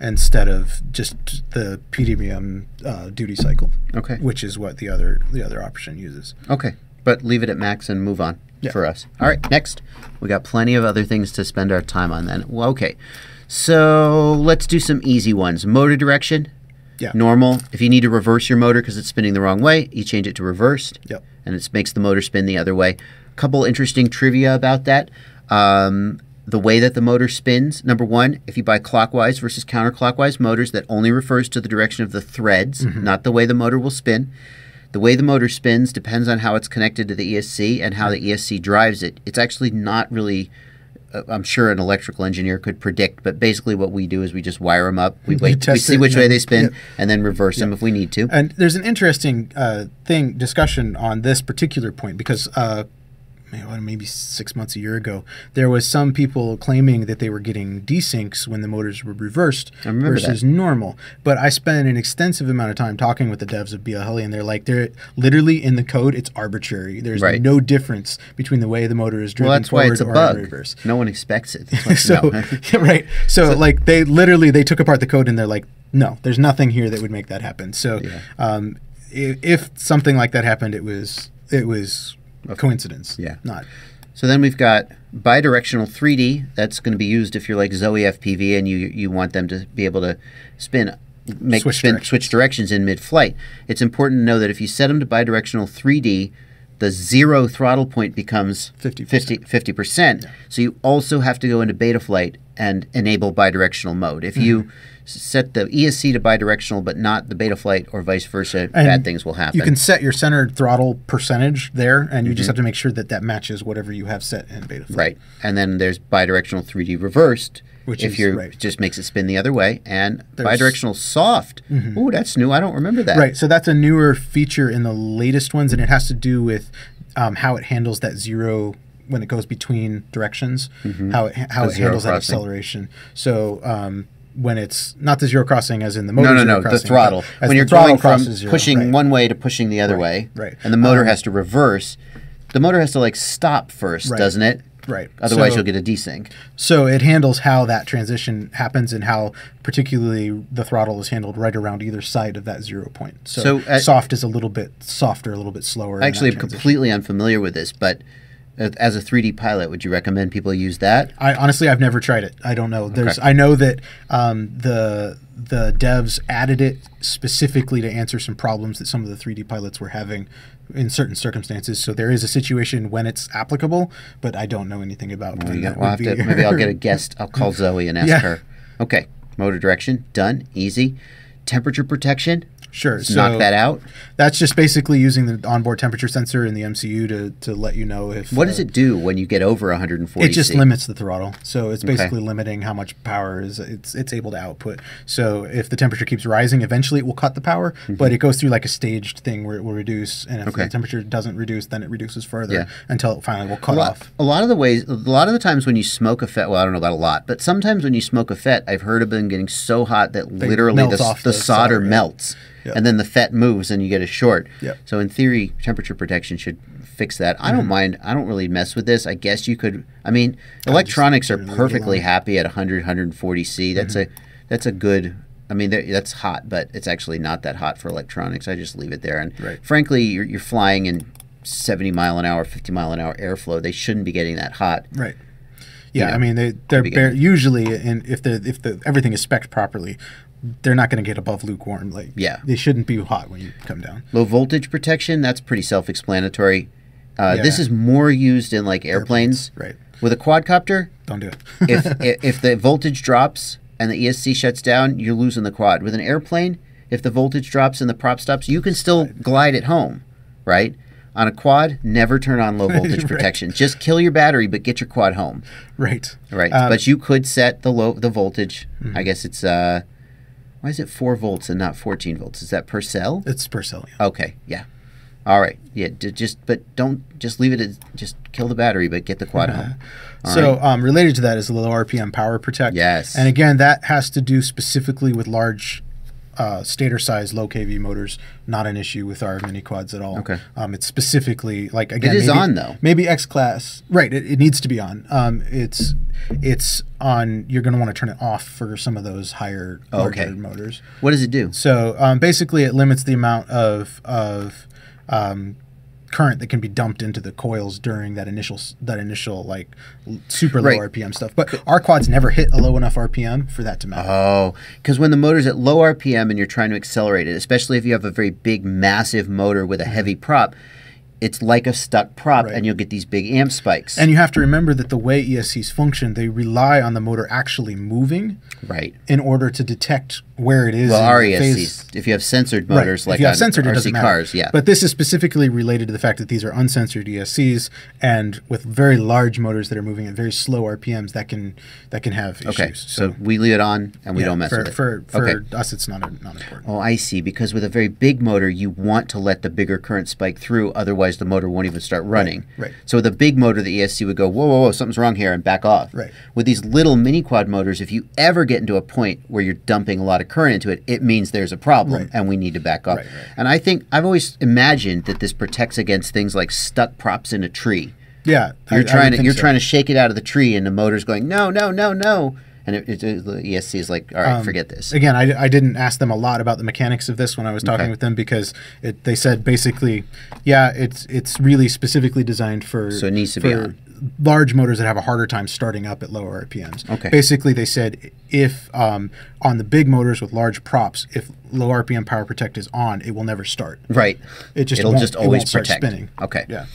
instead of just the PWM uh, duty cycle, Okay. which is what the other the other option uses. Okay. But leave it at max and move on Yeah. for us. All right, next. We got plenty of other things to spend our time on then. Well, okay. So let's do some easy ones. Motor direction. Yeah. Normal. If you need to reverse your motor because it's spinning the wrong way, you change it to reversed. Yep. And it makes the motor spin the other way. A Couple interesting trivia about that. Um, the way that the motor spins, number one, if you buy clockwise versus counterclockwise motors, that only refers to the direction of the threads, not the way the motor will spin. The way the motor spins depends on how it's connected to the ESC and how the ESC drives it. It's actually not really. Uh, I'm sure an electrical engineer could predict, but basically what we do is we just wire them up. We wait, we see which way they spin, Yep. and then reverse them if we need to. And there's an interesting uh, thing discussion on this particular point because uh, maybe, six months a year ago, there was some people claiming that they were getting desyncs when the motors were reversed versus normal. But I spent an extensive amount of time talking with the devs of BL Heli, and they're like, they're literally in the code, it's arbitrary. There's Right. no difference between the way the motor is driven Well, that's why it's a or bug. reverse. No one expects it. So right so, like they literally they took apart the code and they're like no there's nothing here that would make that happen so Yeah. um, if, if something like that happened it was it was coincidence Yeah. not So then we've got bidirectional 3D. That's going to be used if you're like Zoe FPV and you you want them to be able to spin, make Switch spin, directions. switch directions in mid-flight. It's important to know that if you set them to bidirectional 3D, the zero throttle point becomes 50%. 50 percent. So you also have to go into Betaflight and enable bidirectional mode. If you Mm-hmm. Set the ESC to bidirectional but not the Betaflight or vice versa, And bad things will happen. you can set your centered throttle percentage there and you just Mm-hmm. have to make sure that that matches whatever you have set in Betaflight. Right. And then there's bidirectional 3D reversed, Which if you're right. just makes it spin the other way, and There's- Mm-hmm. soft. Ooh, that's new. I don't remember that. Right. So that's a newer feature in the latest ones, and it has to do with um, how it handles that zero when it goes between directions. How it how it handles that acceleration. So um, when it's not the zero crossing as in the No, motor no, zero no. The throttle. When the you're throttle going from zero, pushing right. one way to pushing the other way, right. and the motor Um, has to reverse, the motor has to like stop first, Right. doesn't it? Right. Otherwise, So- you'll get a desync. So it handles how that transition happens and how particularly the throttle is handled right around either side of that zero point. So, So, uh, soft is a little bit softer, a little bit slower. in Actually, I'm completely unfamiliar with this, but as a 3D pilot, would you recommend people use that? I honestly I've never tried it. I don't know. There's Okay. I know that um, the the devs added it specifically to answer some problems that some of the 3D pilots were having in certain circumstances. So there is a situation when it's applicable, but I don't know anything about Well, that we'll to, maybe I'll get a guest. I'll call Zoe and ask Yeah. her. Okay, motor direction done, easy. Temperature protection. Sure. So knock that out. that's just basically using the onboard temperature sensor in the MCU to, to let you know if What uh, does it do when you get over 140? It just C? limits the throttle, so it's Okay. basically limiting how much power is it's it's able to output. So if the temperature keeps rising, eventually it will cut the power, but it goes through like a staged thing where it will reduce, and if Mm-hmm. Okay. the temperature doesn't reduce, then it reduces further Yeah. until it finally will A cut lot, off. a lot of the ways, a lot of the times when you smoke a FET, well, I don't know about a lot, but sometimes when you smoke a FET, I've heard of them getting so hot that literally the, the, the solder solder, melts, Yeah. And then the FET moves and you get a short. Yep. So in theory, temperature protection should fix that. I Mm-hmm. don't mind. I don't really mess with this. I guess you could. I mean, electronics are perfectly happy at 100, 140 C. That's Mm-hmm. a that's a good. I mean, that's hot, but it's actually not that hot for electronics. I just leave it there. And Right. frankly, you're, you're flying in 70 mile an hour, 50 mile an hour airflow. They shouldn't be getting that hot. Right. Yeah, know, I mean they they're bare, usually, and if the if the everything is spec'd properly, they're not going to get above lukewarm. Like Yeah. they shouldn't be hot when you come down. Low voltage protection, that's pretty self explanatory. Uh, This is more used in like airplanes. Right. With a quadcopter, Don't do it. if, if if the voltage drops and the ESC shuts down, you're losing the quad. With an airplane, if the voltage drops and the prop stops, you can still glide at home, right? On a quad, never turn on low voltage Right. protection. Just kill your battery, but get your quad home, right. right? Um, but you could set the low the voltage. Mm-hmm. I guess it's uh, why is it four volts and not fourteen volts? Is that per cell? It's per cell. yeah. Okay, yeah. All right, yeah. just but don't just leave it. As, just kill the battery, but get the quad home. So, right. um, related to that is the low RPM power protect. Yes. And again, that has to do specifically with large uh, stator size low KV motors. Not an issue with our mini quads at all. Okay. Um, it's specifically like again. It is maybe- on, though. Maybe X class. Right. It, it needs to be on. Um, it's it's on. You're going to want to turn it off for some of those higher Oh, larger okay. motors. what does it do? So um, basically, it limits the amount of of um, current that can be dumped into the coils during that initial that initial like super low Right. RPM stuff. But our quads never hit a low enough RPM for that to matter. Oh, because when the motor's at low RPM and you're trying to accelerate it, especially if you have a very big, massive motor with a mm-hmm. heavy prop, it's like a stuck prop, Right. and you'll get these big amp spikes. And you have to remember that the way ESCs function, they rely on the motor actually moving right. in order to detect where it is. Well, in the phase. If you have sensored Right. motors If like you have on censored, it RC doesn't matter. cars, yeah. But this is specifically related to the fact that these are unsensored ESCs, and with very large motors that are moving at very slow RPMs, that can that can have issues. okay, so, we leave it on and we yeah, don't mess for, with it. For for okay. us, it's not not important. Oh, I see. Because with a very big motor, you want to let the bigger current spike through. Otherwise, the motor won't even start running. right. So with a big motor, the ESC would go, whoa, whoa, whoa, something's wrong here, and back off. Right. With these little mini quad motors, if you ever get into a point where you're dumping a lot of current into it, it means there's a problem, Right. and we need to back off. Right, right. And I think I've always imagined that this protects against things like stuck props in a tree. Yeah, You're I trying would to you're so. trying to shake it out of the tree, and the motor's going, no, no, no, no. And it, it, it- the ESC is like, all right, Um, forget this. Again, I, I didn't ask them a lot about the mechanics of this when I was talking Okay. with them because it, they said basically, yeah, it's it's really specifically designed for So it needs to for be on. Large motors that have a harder time starting up at lower RPMs. Okay. Basically, they said if um, on the big motors with large props, if low RPM power protect is on, it will never start. Right. It just It'll just it always won't start protect. spinning. Okay. Yeah.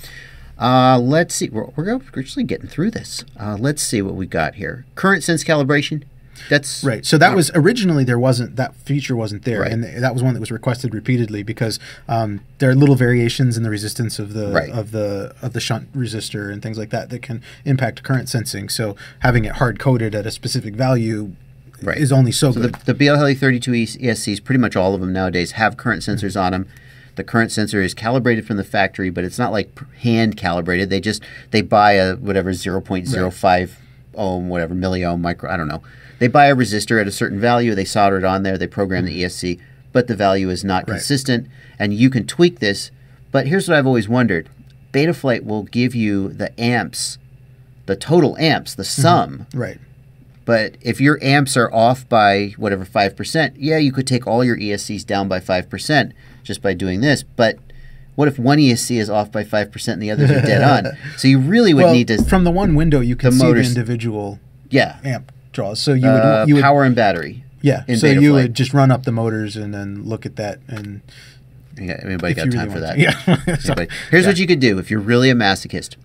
Uh, let's see. We're, we're actually getting through this. Uh, let's see what we got here. Current sense calibration. That's Right. So that was originally there wasn't that feature wasn't there, Right. and th- that was one that was requested repeatedly because um, there are little variations in the resistance of the Right. of the of the shunt resistor and things like that that can impact current sensing. So having it hard coded at a specific value Right. is only so, So good. the, the BLHeli 32 ESCs, pretty much all of them nowadays, have current sensors on them. The current sensor is calibrated from the factory, but it's not like hand calibrated. They just they buy a whatever 0.05 ohm, whatever milliohm micro. I don't know. They buy a resistor at a certain value. They solder it on there. They program the ESC, but the value is not Right. consistent, and you can tweak this. But here's what I've always wondered: Betaflight will give you the amps, the total amps, the mm-hmm. sum. right. But if your amps are off by whatever 5%, yeah, you could take all your ESCs down by 5% just by doing this. But what if one ESC is off by 5% and the others are dead on? So you really would Well, need to, from the one window you can the see the individual yeah, amp draws. So you would uh, you would power and battery. yeah. in So you would just run up the motors and then look at that and Yeah, anybody got you time really for that? Yeah. Here's what you could do if you're really a masochist.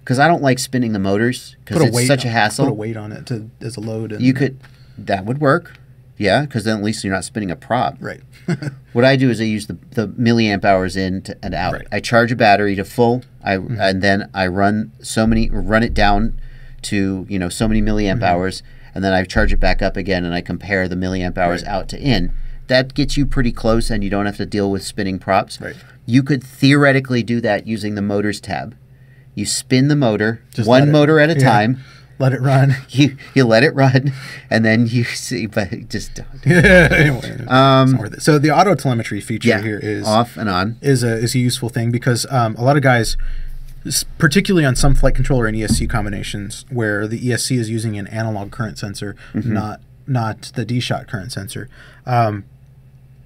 Because I don't like spinning the motors because it's such a hassle. Put a weight on it to as a load. And, You could, that would work. Yeah, because then at least you're not spinning a prop. right. What I do is I use the, the milliamp hours in to, and out. Right. I charge a battery to full, I and then I run so many run it down to you know so many milliamp hours, and then I charge it back up again, and I compare the milliamp hours Right. out to in. That gets you pretty close, and you don't have to deal with spinning props. Right. You could theoretically do that using the motors tab. You spin the motor Just one let it- motor at a yeah. time. Let it run. You you let it run, and then you see, but just don't. anyway, Um, it's not worth it. So the auto telemetry feature yeah, here is off and on. is a is a useful thing because um, a lot of guys, particularly on some flight controller and ESC combinations, where the ESC is using an analog current sensor, Mm-hmm. not not the D shot current sensor. Um,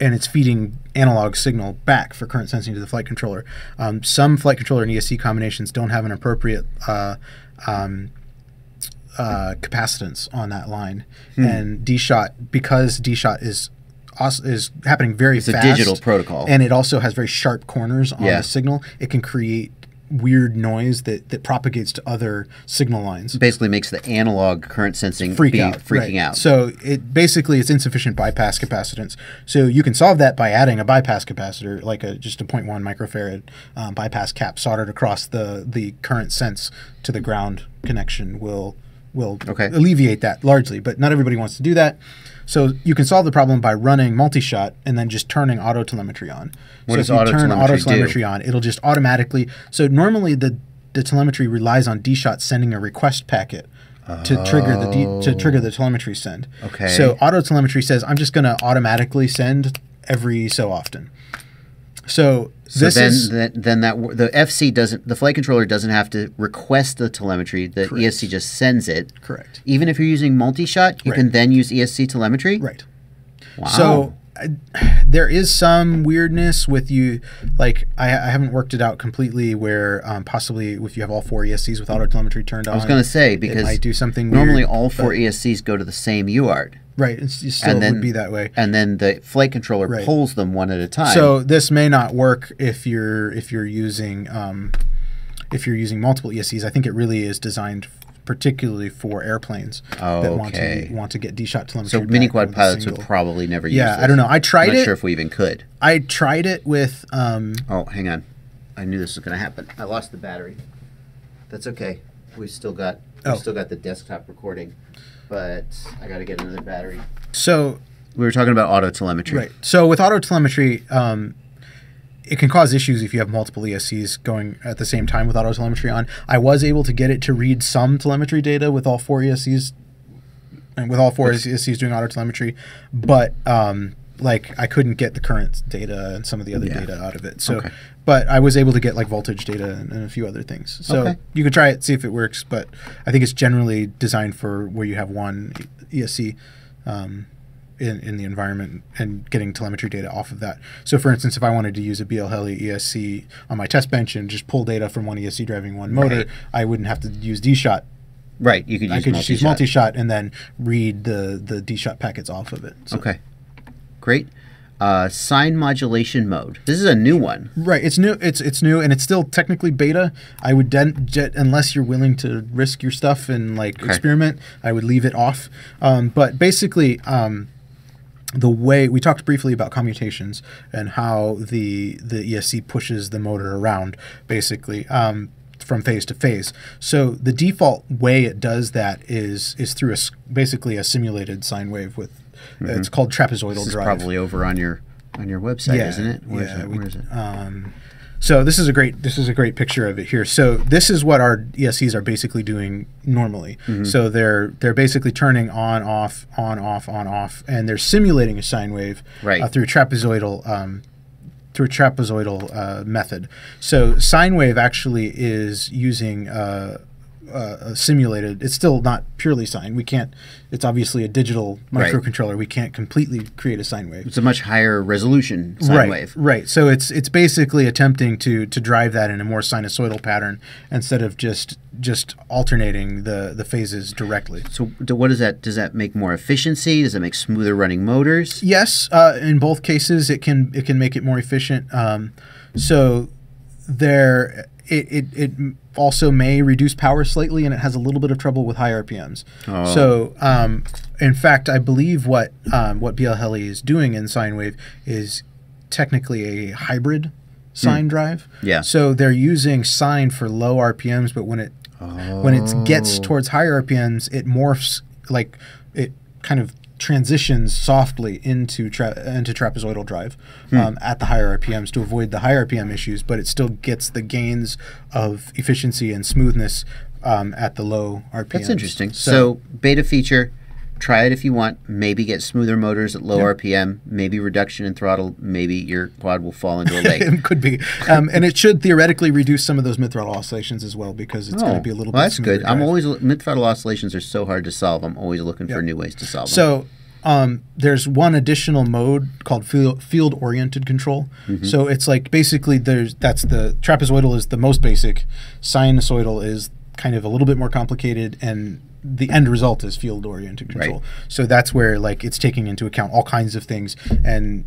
and it's feeding analog signal back for current sensing to the flight controller. Um, some flight controller and ESC combinations don't have an appropriate uh, um, uh, capacitance on that line, Hmm. and D shot because D shot is is happening very It's a digital protocol. and it also has very sharp corners on Yeah. the signal. It can create weird noise that, that propagates to other signal lines. basically makes the analog current sensing Freak be out, freaking right. out. So it basically it's insufficient bypass capacitance. So you can solve that by adding a bypass capacitor, like a just a 0.1 microfarad um, bypass cap soldered across the the current sense to the ground connection will will Okay. alleviate that largely. But not everybody wants to do that. So you can solve the problem by running multi-shot and then just turning auto telemetry on. What so if you auto turn telemetry auto telemetry on, it'll just automatically. So normally the the telemetry relies on D-Shot sending a request packet to trigger the D, to trigger the telemetry send. Okay. So auto telemetry says I'm just going to automatically send every so often. So, So then, is then, then that the FC doesn't the flight controller doesn't have to request the telemetry. The Correct. ESC just sends it. correct. Even if you're using multi-shot, you Right. can then use ESC telemetry. Right. Wow. So I, there is some weirdness with you. Like I, I haven't worked it out completely. Where um, possibly if you have all four ESCs with auto telemetry turned on, I was going to say because might do something. normally weird, all four ESCs go to the same UART. Right. It's, it still And then- would be that way. and then the flight controller Right. pulls them one at a time. So this may not work if you're if you're using um, if you're using multiple ESCs. I think it really is designed particularly for airplanes that want Okay. to want to get D shot telemetry. so mini quad pilots would probably never use Yeah, this. I don't know. I tried I'm not it. sure if we even could. I tried it with um, Oh, hang on. I knew this was going to happen. I lost the battery. That's okay. We've still got we Oh. still got the desktop recording, but I got to get another battery. so We were talking about auto telemetry. Right. So with auto telemetry, um, it can cause issues if you have multiple ESCs going at the same time with auto telemetry on. I was able to get it to read some telemetry data with all four ESCs and with all four ESCs doing auto telemetry, but um, like I couldn't get the current data and some of the other Yeah. data out of it. So, Okay. but I was able to get like voltage data and, and a few other things. So Okay. you could try it, see if it works. But I think it's generally designed for where you have one ESC. Um, in, in the environment and getting telemetry data off of that. So, for instance, if I wanted to use a BL Heli ESC on my test bench and just pull data from one ESC driving one motor, Right. I wouldn't have to use D-Shot. Right. You could use I could just use multi-shot. multi-shot and then read the the D-Shot packets off of it. So- Okay. Great. Uh, sine modulation mode. This is a new one. Right, it's new. It's it's new, and it's still technically beta. I would jet unless you're willing to risk your stuff and like Okay. experiment. I would leave it off. Um, but basically, um, the way we talked briefly about commutations and how the the ESC pushes the motor around, basically. Um, from phase to phase. So the default way it does that is is through a, basically a simulated sine wave with it's called trapezoidal This is drive. probably over on your on your website, Yeah, isn't it? Where is yeah, it? we- Where is it? Um, so this is a great this is a great picture of it here. So this is what our ESCs are basically doing normally. Mm-hmm. So they're they're basically turning on off on off on off, and they're simulating a sine wave Right. uh, through trapezoidal um, through a trapezoidal uh, method. So sine wave actually is using uh, uh, simulated. It's still not purely sine. We can't. It's obviously a digital Right. microcontroller. We can't completely create a sine wave. It's a much higher resolution sine right, wave. Right. So it's it's basically attempting to to drive that in a more sinusoidal pattern instead of just just alternating the the phases directly. So what does that? Does that make more efficiency? Does it make smoother running motors? Yes, uh, in both cases, it can it can make it more efficient. Um, so there, it, it it also may reduce power slightly, and it has a little bit of trouble with high RPMs. Oh. So, um, in fact, I believe what um, what BL Heli is doing in sine wave is technically a hybrid sine drive. Yeah. So they're using sine for low RPMs, but when it when it gets Oh. towards higher RPMs, it morphs like it kind of transitions softly into tra- into trapezoidal drive Hmm. um, at the higher RPMs to avoid the higher RPM issues, but it still gets the gains of efficiency and smoothness um, at the low RPMs. That's interesting. So, beta feature, try it if you want. Maybe get smoother motors at low RPM. Maybe reduction in throttle. Maybe your quad will fall into a lake. it could be, um, and it should theoretically reduce some of those mid throttle oscillations as well because it's going to be a little well, bit. that's good. I'm always mid throttle oscillations are so hard to solve. I'm always looking for new ways to solve them. So um, there's one additional mode called field, field oriented control. Mm-hmm. So it's like basically there's that's the trapezoidal is the most basic, sinusoidal is kind of a little bit more complicated, and the end result is field oriented control. Right. So that's where like it's taking into account all kinds of things and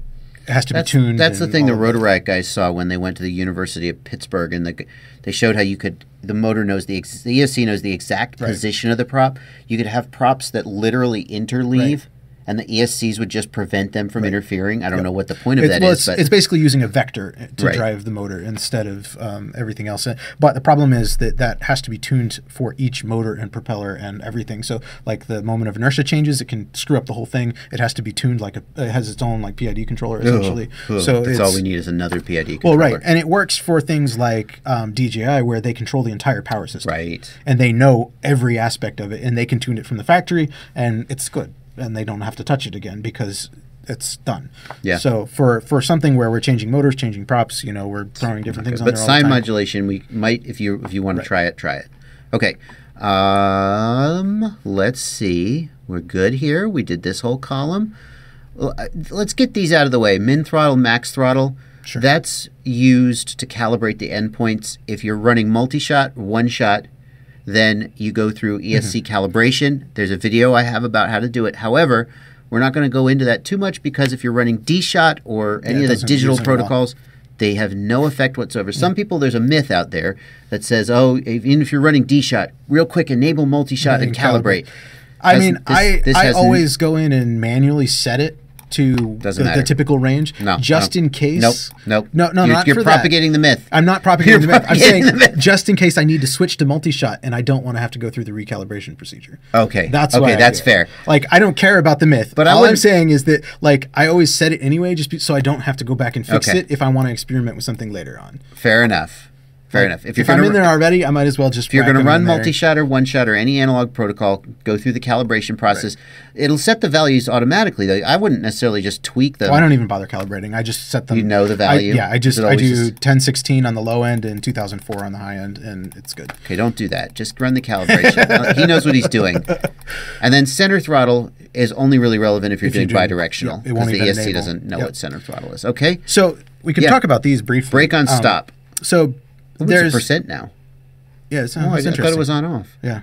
it has to that's, be tuned. that's the thing the all of that. Rotor Riot guys saw when they went to the University of Pittsburgh, and the, they showed how you could the motor knows the ex, the ESC knows the exact Right. position of the prop. You could have props that literally interleave. And the ESCs would just prevent them from interfering. I don't know what the point of It's, that well, is, it's, but it's basically using a vector to Right. drive the motor instead of um, everything else. But the problem is that that has to be tuned for each motor and propeller and everything. So, like the moment of inertia changes, it can screw up the whole thing. It has to be tuned like a, it has its own like PID controller essentially. Ugh, ugh, so that's all we need is another PID controller. Well, right, and it works for things like um, DJI where they control the entire power system Right. and they know every aspect of it and they can tune it from the factory and it's good and they don't have to touch it again because it's done. Yeah. So for for something where we're changing motors, changing props, you know, we're throwing different things on but there all the time. modulation we might if you if you want to try it try it okay um let's see we're good here we did this whole column uh, let's get these out of the way min throttle max throttle Sure. that's used to calibrate the endpoints if you're running multi-shot one shot then you go through esc Mm-hmm. calibration there's a video i have about how to do it however We're not going to go into that too much because if you're running D-Shot or any it of the digital use them at all. protocols, they have no effect whatsoever. Some people, there's a myth out there that says, oh, even if you're running D-Shot, real quick, enable multi-shot and And calibrate. calibrate. I mean, this- I this I always go in and manually set it to the, the typical range, No, just no. in case. Nope, nope. No, no, You're- not you're for that. propagating the myth. I'm not propagating You're the myth. I'm saying myth. just in case I need to switch to multi-shot and I don't want to have to go through the recalibration procedure. Okay. That's Okay, that's fair. Like I don't care about the myth, But all I'm saying is that like I always set it anyway, just be, so I don't have to go back and fix Okay. it if I want to experiment with something later on. Fair enough. Fair enough. If, you're I'm in there already, I might as well just. If you're going to run multi-shot or one-shot or any analog protocol, go through the calibration process. It'll set the values automatically. Though I wouldn't necessarily just tweak them. Well, I don't even bother calibrating. I just set them. You know the I- value? yeah, I just I do just- 1016 on the low end and 2004 on the high end, and it's good. Okay, don't do that. Just run the calibration. He knows what he's doing. And then center throttle is only really relevant if you're If doing doing- bidirectional yeah, it because the ESC enable. doesn't know Yep. what center throttle is. Okay, So we can Yeah. talk about these briefly. brake on Um, stop. So there's the percent now? yeah, it's, Oh, I, thought it was on off. yeah.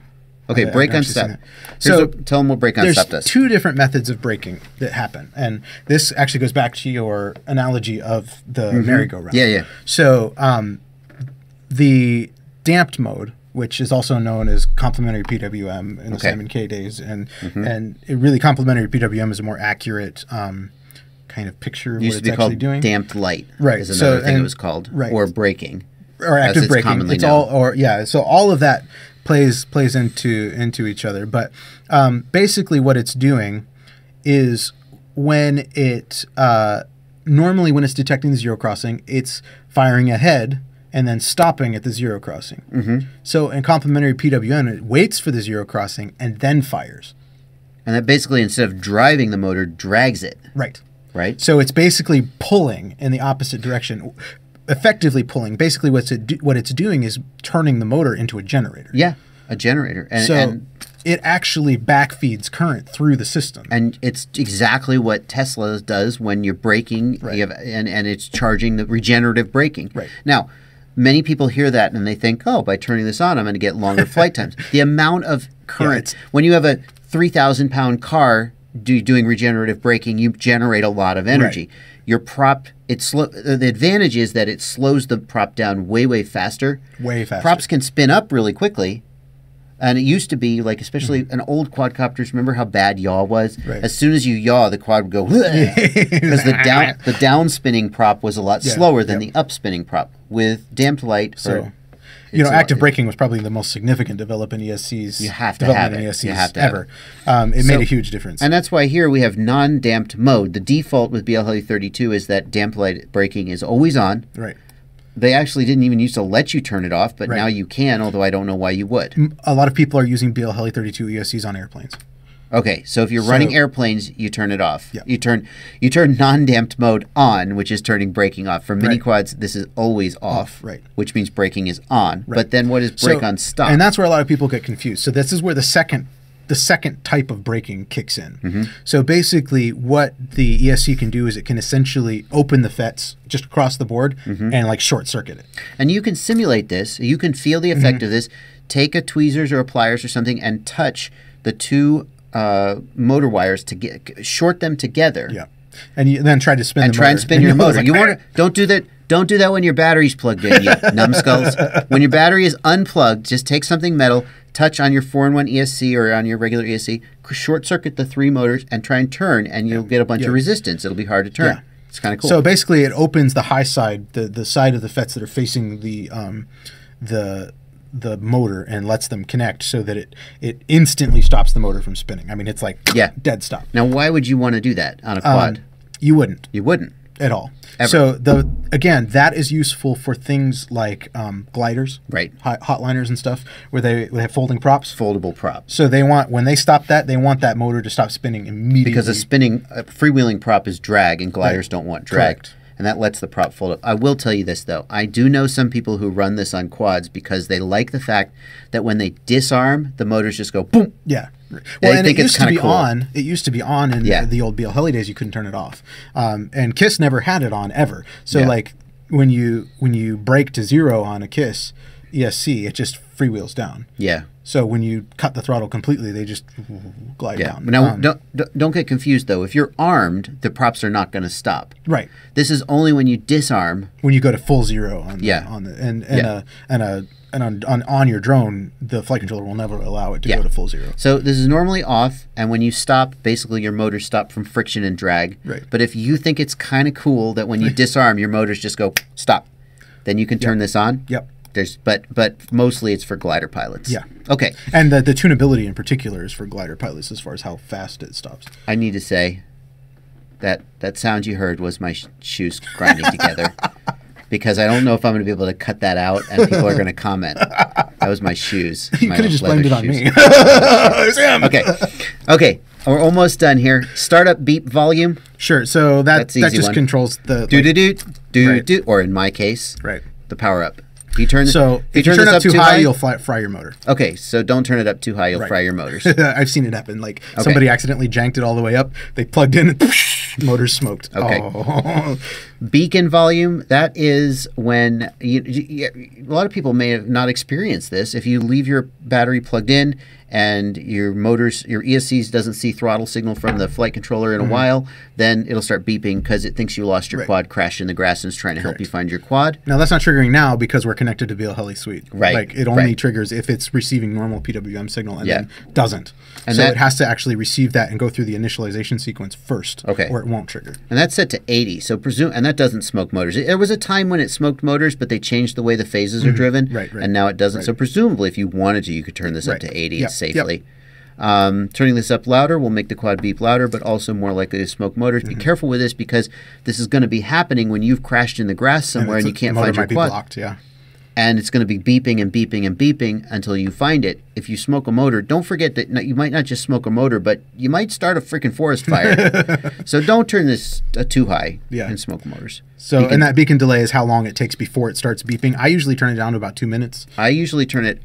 Okay, I- brake on actually stop. seen that. So what- tell them what brake on there's stop does. two different methods of braking that happen, and this actually goes back to your analogy of the merry-go-round. Mm-hmm. Yeah, yeah. So um, the damped mode, which is also known as complementary PWM in the Okay. SimonK days, and Mm-hmm. and it really complementary PWM is a more accurate um, kind of picture of It used what to it's be actually called doing. damped light. Right, Is so- another thing it was called. right. Or braking. Or active it's braking. It's all or yeah. So all of that plays plays into into each other. But um, basically, what it's doing is when it uh, normally when it's detecting the zero crossing, it's firing ahead and then stopping at the zero crossing. Mm-hmm. So in complementary PWM, it waits for the zero crossing and then fires. And that basically, instead of driving the motor, drags it, Right. right? So it's basically pulling in the opposite direction, effectively pulling. Basically, what's it do, what it's doing is turning the motor into a generator. Yeah, a generator. And, So and it actually backfeeds current through the system. and it's exactly what Tesla does when you're braking, Right. you have, and and it's charging the regenerative braking. Right. Now, many people hear that and they think, oh, by turning this on, I'm going to get longer flight times. The amount of current it's- when you have a three thousand pound car do, doing regenerative braking, you generate a lot of energy. Your prop, it slow. The advantage is that it slows the prop down way way faster. Way faster. Props can spin up really quickly. And it used to be like, especially an old quadcopters. Remember how bad yaw was? Mm-hmm. Right. As soon as you yaw, the quad would go because the down the down spinning prop was a lot Yeah, slower than yep. the up spinning prop. With damped light, So, or you know, active braking was probably the most significant development in ESCs. You have to development have in it. ESCs You have to have ever. Um, it made a huge difference. And that's why here we have non-damped mode. The default with BLHeli 32 is that damp light braking is always on. right. They actually didn't even used to let you turn it off, but Right. now you can. Although I don't know why you would. A lot of people are using BL Heli 32 ESCs on airplanes. Okay, so if you're So- running airplanes, you turn it off. Yeah. You turn you turn non-damped mode on, which is turning braking off. For mini Right. quads, this is always off, right. Which means braking is on. Right. But then what is brake So- on stop? And that's where a lot of people get confused. So this is where the second the second type of braking kicks in. Mm-hmm. So basically what the ESC can do is it can essentially open the FETs just across the board Mm-hmm. and like short circuit it. And you can simulate this. You can feel the Mm-hmm. effect of this. Take a tweezers or a pliers or something and touch the two uh, motor wires to get short them together. Yeah. And you then try to spin And the try and motor. spin your you'll motor. like, You want to don't do that. Don't do that when your battery's plugged in, you numbskulls. When your battery is unplugged, just take something metal, touch on your four in one ESC or on your regular ESC, short circuit the three motors, and try and turn, and you'll get a bunch Yeah. of resistance. It'll be hard to turn. Yeah. It's kind of cool. So basically, it opens the high side, the the side of the FETs that are facing the um, the the motor and lets them connect so that it it instantly stops the motor from spinning. I mean, it's like Yeah. dead stop. now, why would you want to do that on a Um, quad? you wouldn't you wouldn't. at all. Ever. So the again, that is useful for things like um, gliders, Right. hot, hotliners and stuff, where they, they have folding props. Foldable props. So they want when they stop that, they want that motor to stop spinning immediately. Because a spinning, a freewheeling prop is drag, and gliders Right. don't want drag. Correct. And that lets the prop fold up. I will tell you this, though. I do know some people who run this on quads because they like the fact that when they disarm, the motors just go boom. Yeah. They Well, and think it it's used to be cool. on. It used to be on in Yeah. the, old BL Heli days. You couldn't turn it off, um, and Kiss never had it on ever. So Yeah. like when you when you break to zero on a Kiss, ESC, it just freewheels down. Yeah. So when you cut the throttle completely, they just glide Yeah. down. Now, Um, don't, don't get confused though. If you're armed, the props are not going to stop. right This is only when you disarm. when you go to full zero on the, Yeah. on the and and Yeah. a and a and on, on on your drone, the flight controller will never allow it to Yeah. go to full zero. So this is normally off, and when you stop, basically your motors stop from friction and drag. Right. But if you think it's kind of cool that when you disarm, your motors just go stop, then you can turn this on. Yep. There's but but mostly it's for glider pilots. Yeah. Okay. And the, the tunability in particular is for glider pilots as far as how fast it stops. I need to say that that sound you heard was my sh- shoes grinding together. Because I don't know if I'm going to be able to cut that out, and people are going to comment. That was my shoes. You could have just blamed it on shoes. me. Okay, okay, we're almost done here. Startup beep volume. Sure. So that that just one. controls the Do do do do do, or in my case, right. the power up. If you turn So if you turn, this up too high, you'll fly, fry your motor. okay. So don't turn it up too high; you'll Right. fry your motors. I've seen it happen. Like somebody accidentally janked it all the way up. They plugged in, and motors smoked. Okay. Oh. Beacon volume. That is when you, you, a lot of people may have not experienced this. If you leave your battery plugged in and your motors, your ESCs doesn't see throttle signal from the flight controller in a while, then it'll start beeping because it thinks you lost your Mm-hmm. Right. quad, crashed in the grass, and is trying to help you find your quad. Now that's not triggering now because we're connected to BLHeli Suite. Right, Like it only right. triggers if it's receiving normal PWM signal and Yeah. then doesn't. And so that- it has to actually receive that and go through the initialization sequence first. Okay. Or it won't trigger. And that's set to 80. So presume, and that doesn't smoke motors. There was a time when it smoked motors, but they changed the way the phases are driven. Mm-hmm. Right, right. And now it doesn't. Right. So presumably, if you wanted to, you could turn this up to 80 Yep, safely. Um, turning this up louder will make the quad beep louder, but also more likely to smoke motors. Mm-hmm. Be careful with this because this is going to be happening when you've crashed in the grass somewhere and, it's- you can't find your quad. blocked. Yeah. And it's going to be beeping and beeping and beeping until you find it. If you smoke a motor, don't forget that you might not just smoke a motor, but you might start a freaking forest fire. so don't turn this uh, too high Yeah. and smoke motors. So can- and that beacon delay is how long it takes before it starts beeping. I usually turn it down to about two minutes. I usually turn it.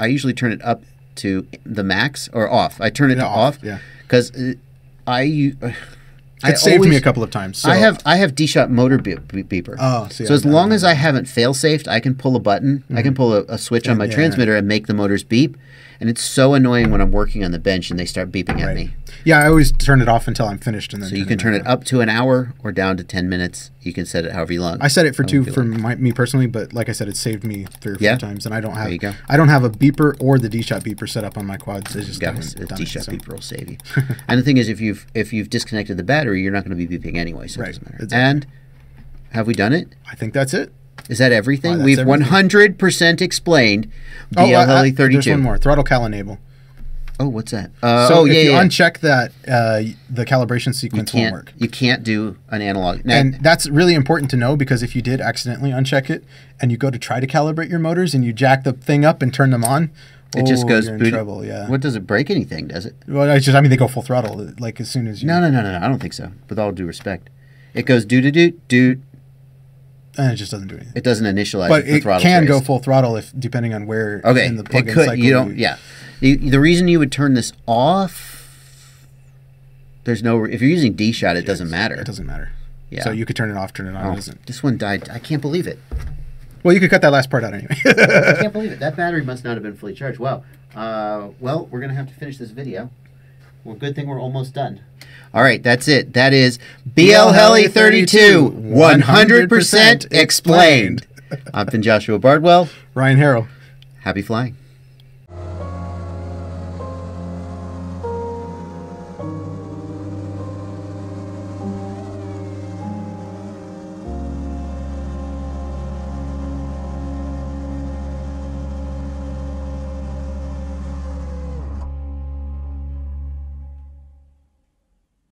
I usually turn it up to the max or off. I turn it Yeah, off, off. yeah. Because I. u- uh, I It saved me a couple of times. So I have I have DShot motor beep, beep- beeper. Oh, see, so I- as long as I haven't fail safed, I can pull a button. I can pull a, a switch on my yeah. transmitter and make the motors beep. And it's so annoying when I'm working on the bench and they start beeping at Right. me. Yeah, I always turn it off until I'm finished, and then So you can turn it up to an hour or down to ten minutes. You can set it however you long. I set it for two for like. my, me personally, but like I said, it saved me three or four Yeah. times, and I don't have. I don't have a beeper or the DShot beeper set up on my quads. I just haven't done DShot so- beeper will save you. and the thing is, if you've if you've disconnected the battery, you're not going to be beeping anyway, so Right, it doesn't matter. exactly. And have we done it? I think that's it. Is that everything? We've everything. 100% explained BL Oh, uh, uh, There's one more. Throttle cal enable. Oh, what's that? Uh, so oh, if yeah, you yeah. uncheck that, uh, the calibration sequence won't work. you can't do an analog. Now, And that's really important to know because if you did accidentally uncheck it and you go to try to calibrate your motors and you jack the thing up and turn them on, it just oh, goes you're in boot- trouble. Yeah. What does it break anything? Does it? Well, I just I mean they go full throttle like as soon as you. No, no, no, no, no. I don't think so. With all due respect, it goes do do do do. And it just doesn't do anything. It doesn't initialize. but it can go full throttle if depending on where Okay, in the it plug-in could. cycle You don't. Yeah. The, the reason you would turn this off. There's no. If you're using DShot, it doesn't matter. It doesn't matter. Yeah. So you could turn it off, turn it on. Oh, It doesn't. this one died. I can't believe it. Well, you could cut that last part out anyway. I can't believe it. That battery must not have been fully charged. Wow. Uh, well, we're gonna have to finish this video. Well, good thing we're almost done. All right, that's it. That is BLHeli 32, 100% explained. I've been Joshua Bardwell. Ryan Harrell. Happy flying.